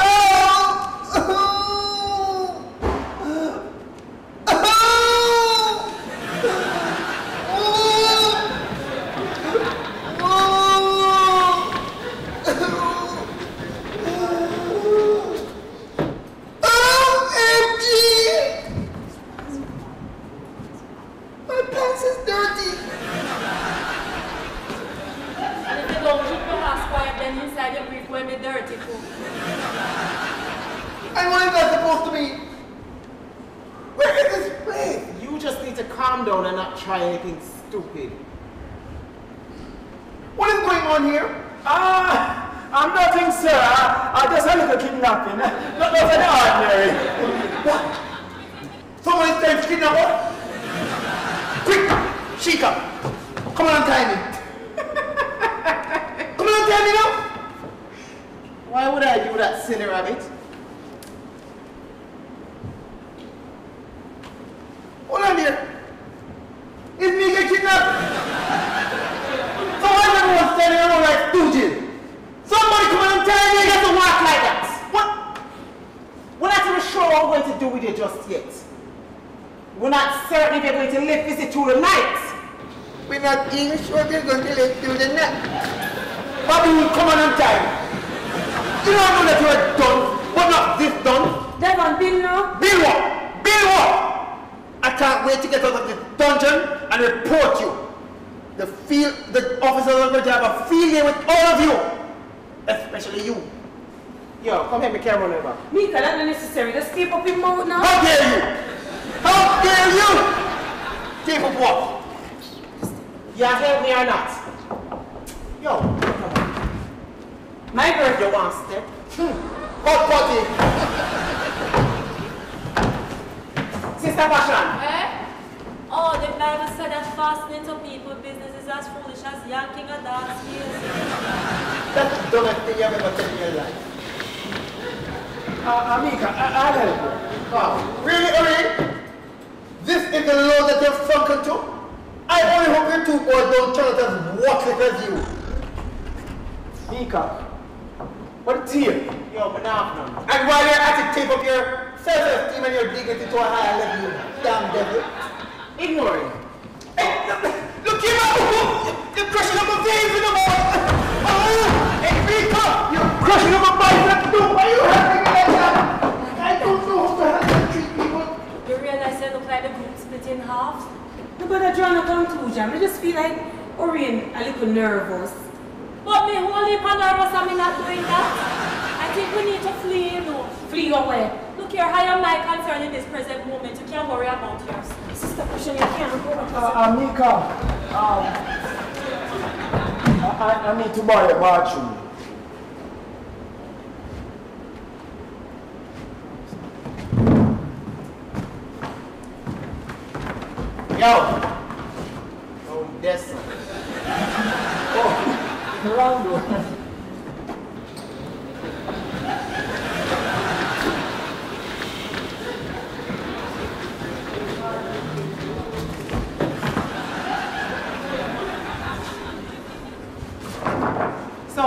My pants is dirty. And if you don't keep your house quiet, then inside your brief will be dirty too. And what is that supposed to be? Where is this place? You just need to calm down and not try anything stupid. What is going on here? Ah, I'm nothing, sir. I, I just a little kidnapping. Not nothing ordinary. What? Someone is trying to kidnap us? Quick! Shika! Come on, tie me. Come on, tie me now. Why would I do that, silly rabbit? Hold on here. Is me get kidnapped? So why is everyone standing around like stooges? Somebody come on and tie me. It doesn't work like that. What? We're not even sure what we're going to do with you just yet. We're not certain if you're going to live visit through the night. We're not even sure we're going to live through the night. Bobby will come on and tie me. You don't know that you are done, but not this done. Devon, Bill now? Bill what? Bill what? I can't wait to get out of this dungeon and report you. The field, the officers are going to have a field day with all of you, especially you. Yo, come here, me camera over. Mika, that's not necessary. Just keep up your mouth now. How dare you? How dare you? Keep up what? You help me or not? Yo, come on. My birthday. You want step? Hmm. Hot potty. Sister Passion. Eh? Oh, the Bible said that fasting into people business is as foolish as yanking a dog's heels. That's the dumbest thing you've ever said in your life. Uh, Amika, I, I'll help you. Wow. Really, Orin? This is the law that you've sunken to? I only hope you two boys don't turn out as worthless as you. Mika, what is here? Yo, but now. And while you're at it, tape up your self-esteem and your dignity to a higher level, you damn devil. Ignore it. Hey, look, look here, man! You're crushing up my veins in the mouth! Oh! Hey, Rika! You're crushing up my bicep too! Why are you helping me like that? I don't know how to handle and treat people. You realize they look like the group split in half? No, but I draw no conclusion. I just feel like Orion a little nervous. But me wholly nervous and me not doing that. I think we need to flee, you know. Flee away. Look here, how am I concerned in this present moment? You can't worry about yourself. Sister Passion, you can't go. Uh, Amika, um, I, I need to buy a bathroom. Yo! Oh, this. (laughs) Rondo.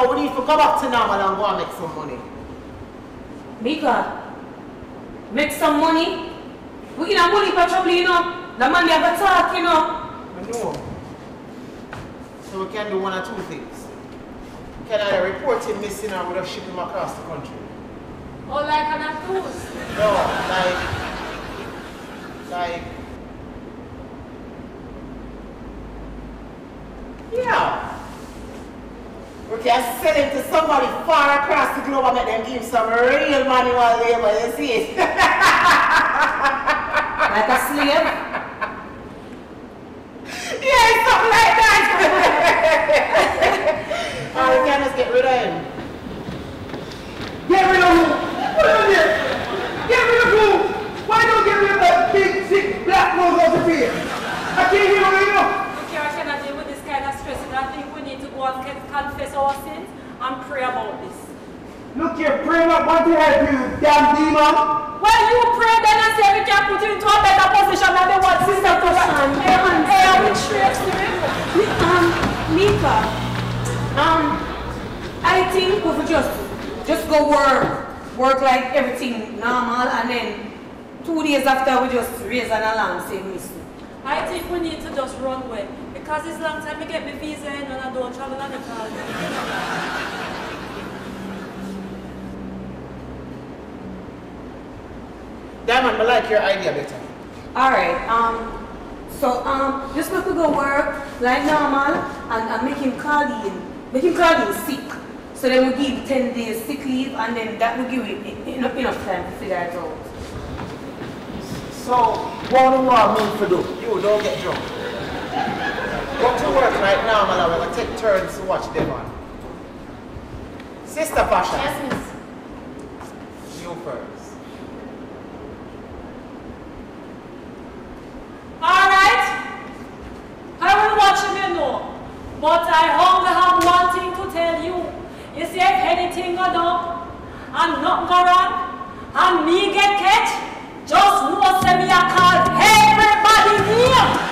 So we need to go back to normal and go and make some money. Mika, make some money. We can have money for trouble, you know. The man a talk, you know. I know. So we can do one or two things. We can either report him missing or we just ship him across the country. Or like an accuse. No, like, like, yeah. We can sell him to somebody far across the globe and make them give him some real manual labor, you see it? (laughs) Like a slave. yeah, something like that. or we can just get rid of him. Get rid of who? What is it? Get rid of who? Why don't get rid of that big, sick black nose on the face? I can't hear you enough. Look here, I cannot deal with this kind of stress, and I think we need to go and confess our sins and pray about this. Look here, pray not want to help you, damn demon. When you pray, then I say we can put you into a better position than the one sister position. Hey, hey, I'm in straight Um, Mika, um, I think we should just, just go work, work like everything normal, and then two days after we just raise an alarm saying missing. I think we need to just run away. Because it's a long time to get my visa in and I don't travel on the car. Diamond, I like your idea better. All right. Um. So um, just go to go work like normal and, and make him call in. Make him call in sick. So then we give ten days sick leave, and then that will give him enough, enough time to figure it out. So, what do you want me to do? You don't get drunk. Go to work right now, man. We're gonna take turns to watch Devon. Sister Passion. Yes, miss. You first. Alright. I will watch you know. But I only have one thing to tell you. You see, if anything go down and nothing go wrong, and me get catch, just know say me a call everybody name.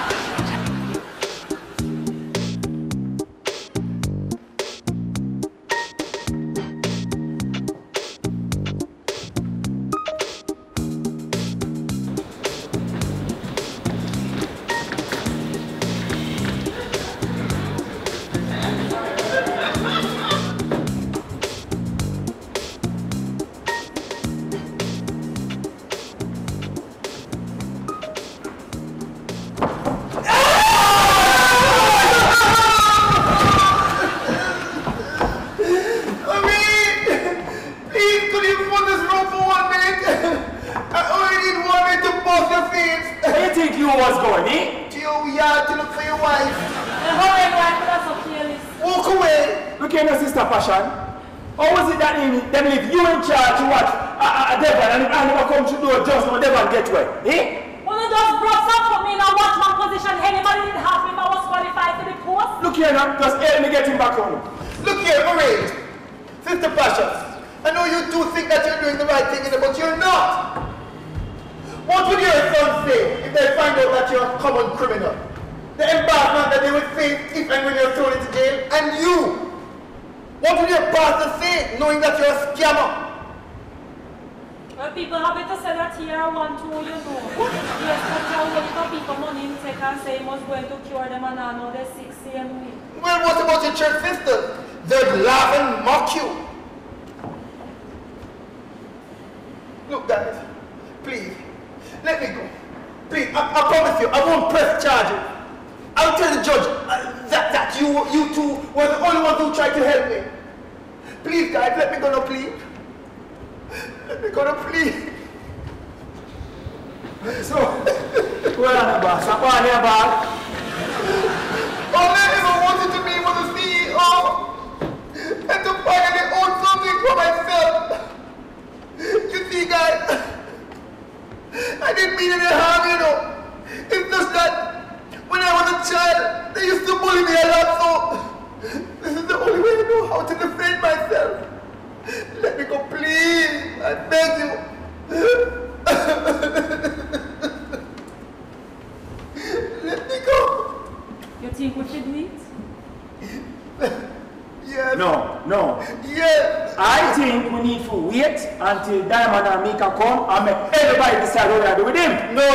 And make everybody decide what they do with him. No.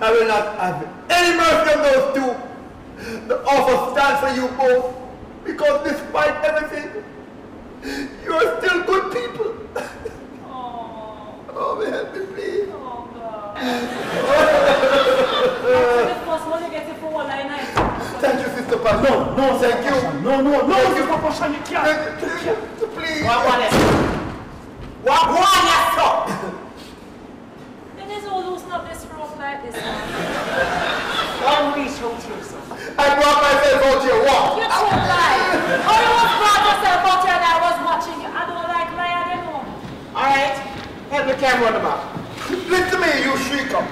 I will not have any mercy on those two. The offer stands for you both. Because despite everything, you are still good people. Oh, Oh, help me, please. oh God. Actually, the first one you get it for one line night. Thank you, Sister Pastor. No, no, Thank you. No, no, no, Thank you. Sister Passion, you can't. Thank you. Please. What one is What one is up? Then there's all loosen up this this. One reach out to yourself. I brought myself out here. What? You don't lie. Oh, you was brought yourself out here and I was watching you. I don't like lie, I don't. Alright? Help the camera on the back. Listen to me, you shrieker.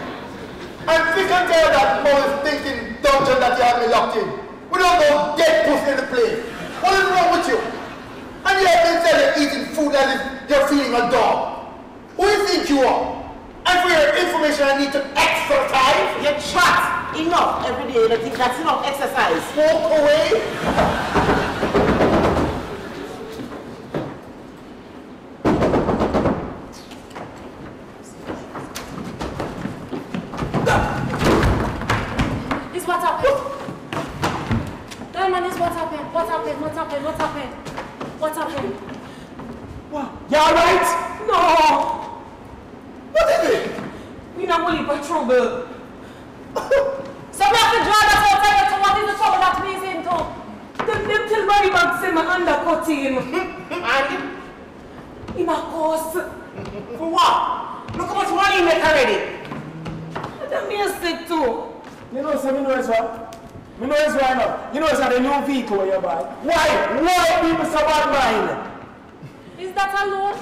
I'm sick and tired of that Moses thinking dungeon that you have me locked in. We don't go get pussy in the place. What is wrong with you? And yet instead of eating food as if you're feeding a dog. Who do you think you are? And for your information, I need to exercise. You chat enough every day. You think that's enough exercise. Walk away. Is what happened? Diamond, is what happened? What happened? What happened? What happened? What happened? You alright? No, What is it? we not only for trouble. So we have to drive us outside to what is the trouble that we's into? Them, them tell Barry Banks say my undercut him. And In a course. for what? Look how much money you make already. That me a say too. You know, so me know it's what? Me know it's right now. You know it's a new vehicle you buy. Why? Why people so bad mind? Is that alone?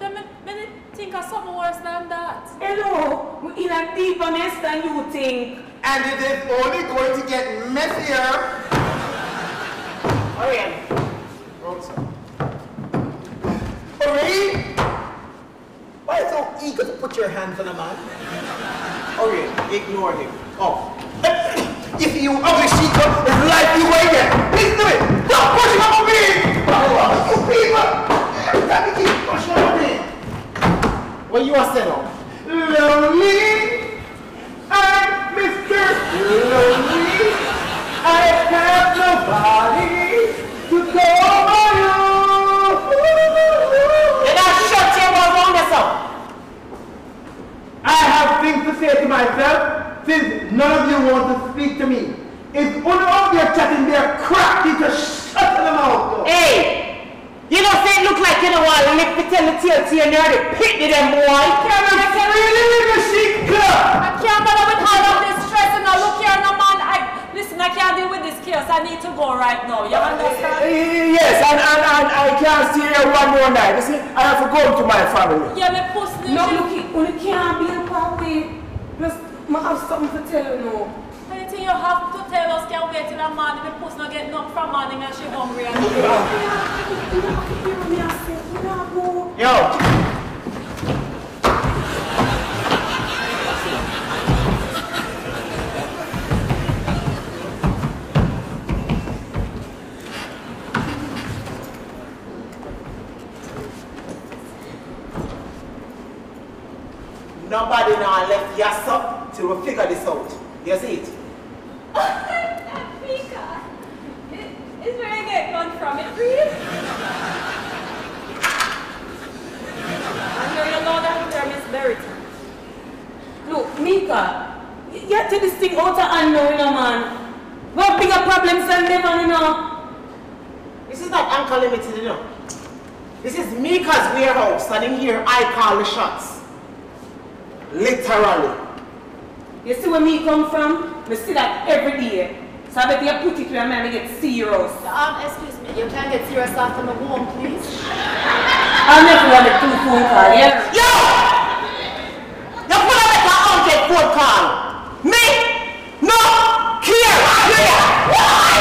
Then me, me think of something worse than that. Hello, we in a deeper mess than you think. And it is only going to get messier. Hurry on. Roll, sir. Hurry! Why so eager to put your hands on a man? Hurry on. Ignore him. Oh. If you ugly seeker, it's life you wait there. Please do it. Stop pushing up on me. You people. Every time you keep pushing up on me. What you are saying now? Lonely. I'm Mr. Lonely. I have nobody to go by you. You not shut your mouth on this up. I have things to say to myself since none of you want to speak to me. If one of you chatting there crap, you just shut them out. Hey! You know say it look like you don't want to lick the tell the tail to your nerdy pit to them boy. Really, the. I can't bother with all of this stress and now look here, no man. I listen. I can't deal with this chaos. I need to go right now. You understand? Yes, and, and, and I can't stay here one more night. You see, I have to go to my family. Yeah, me push No, look, it only can't be a far away. Plus, I have something to tell you now. Anything you have to tell us can wait till the morning. Me push not get up from morning and she hungry and You left yes up till we figure this out. You see it? Mika, is where I get gun from. It breathe. I hear you and clear, Miss Berryton. Look, Mika, you you take this thing out of hand now, you know, man. We have bigger problems than them, man, you know. This is not Anchor Limited, you know. This is Mika's warehouse, and in here I call the shots. Literally. You see where me come from? We see that every day. So I bet you put it where man get serious. Um, excuse me, you can't get serious after my home, please. I'll never want a two phone call, yeah? Yo! You put up like a hundred phone call. Me? No! Care! Care!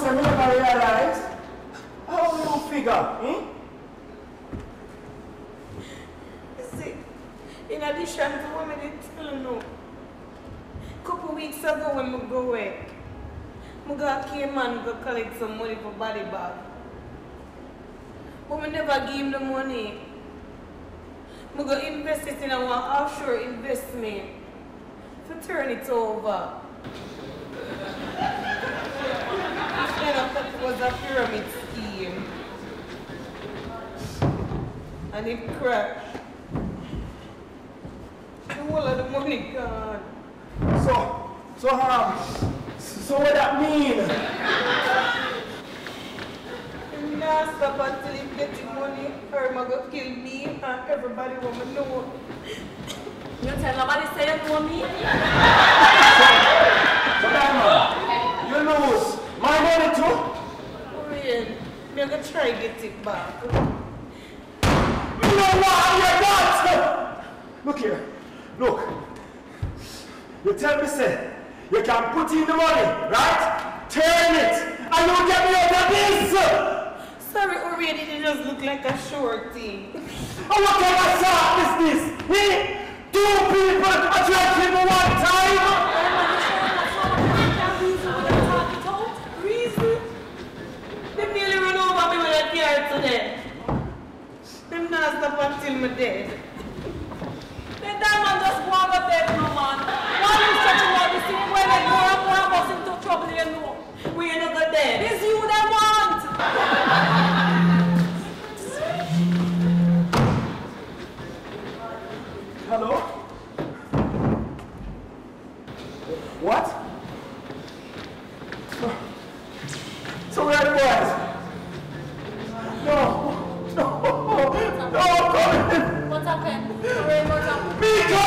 You know what, sir, me never realize. How you figure, eh? See, in addition to what I did tell you, know, couple weeks ago when I go work, I got came and go collect some money for body bag. But I never give him the money. I go invest it in a one offshore investment to turn it over. Then I thought (laughs) it was a pyramid scheme. And it crashed. The whole of the money gone. So, so, um, so what that mean? Him not stop until he get the money or him a go kill me and everybody want to know. You tell nobody say you know me? So, Diamond, you lose my money too? Orion, me gonna try get it back. You know what? You're not! Look here. Look. You tell me, say, you can put in the money, right? Turn it, and you get me out of this! Sorry, Orion, it just look like a short thing. And what kind of shop is this? Eh? Two people attracting me one time? Diamond, you sure that's all I can reason with them talk it out? Reason? They nearly run over me with a car today. Them not stop until me dead. Just no man. Why you stretching out the same way like more and of us into trouble, you know? We ain't not dead. It's you that want. Hello? What? So where are the boys? No, Oh, come in. What's happened? Ray, what's happened? Mika!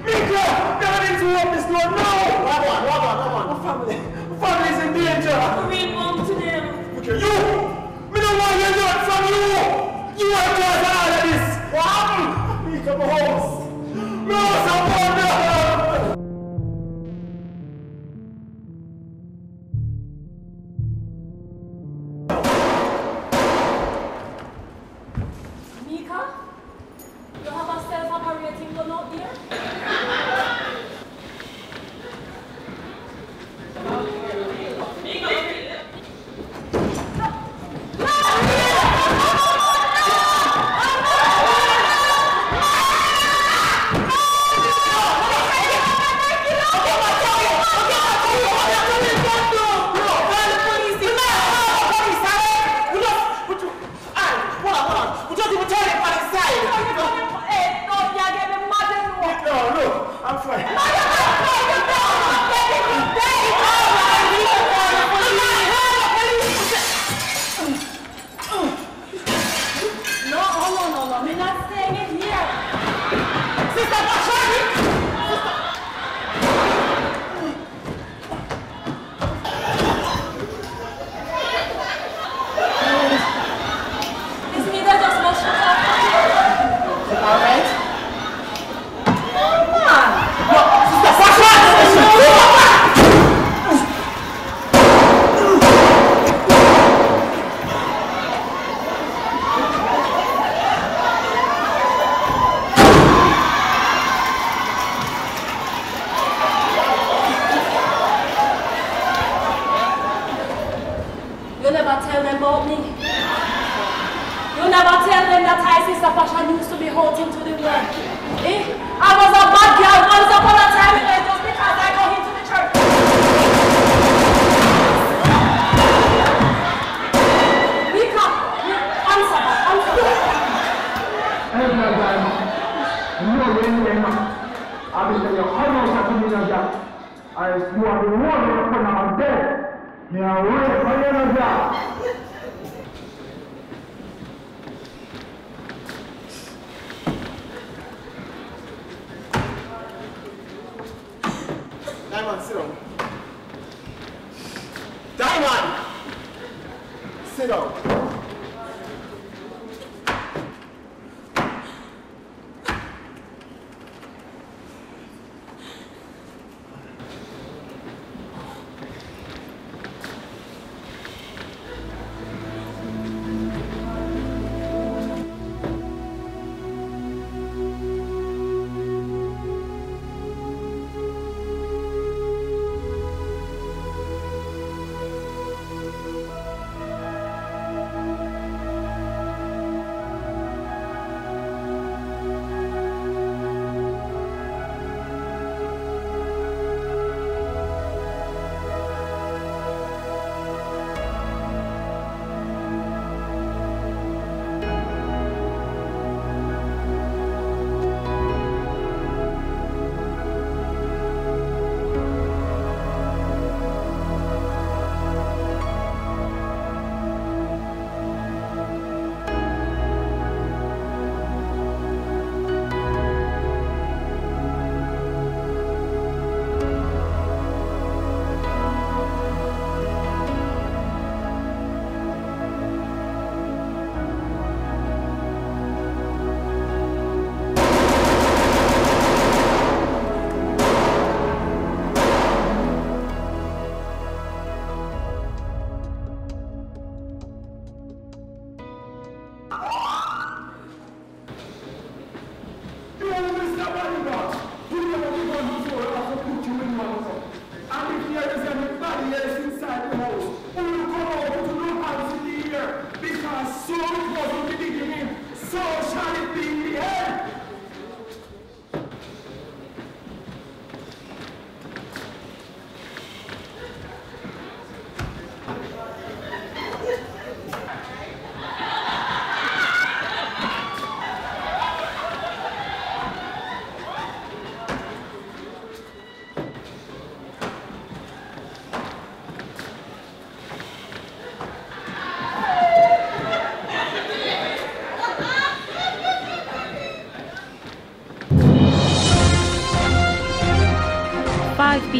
Mika! Never open this door, no! Hold on, hold on, hold on. My family, my family is in danger. Real mom to them. Here, you! We don't want hear it from you! You are of all of this! What? Mika, my house! My house, I'm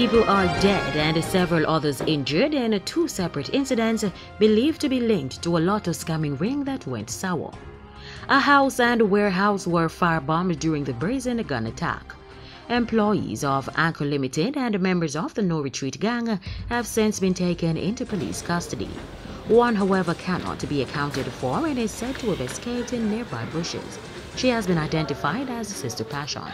people are dead and several others injured in two separate incidents believed to be linked to a lotto scamming ring that went sour. A house and warehouse were firebombed during the brazen gun attack. Employees of Anchor Limited and members of the No Retreat gang have since been taken into police custody. One, however, cannot be accounted for and is said to have escaped in nearby bushes. She has been identified as Sister Passion.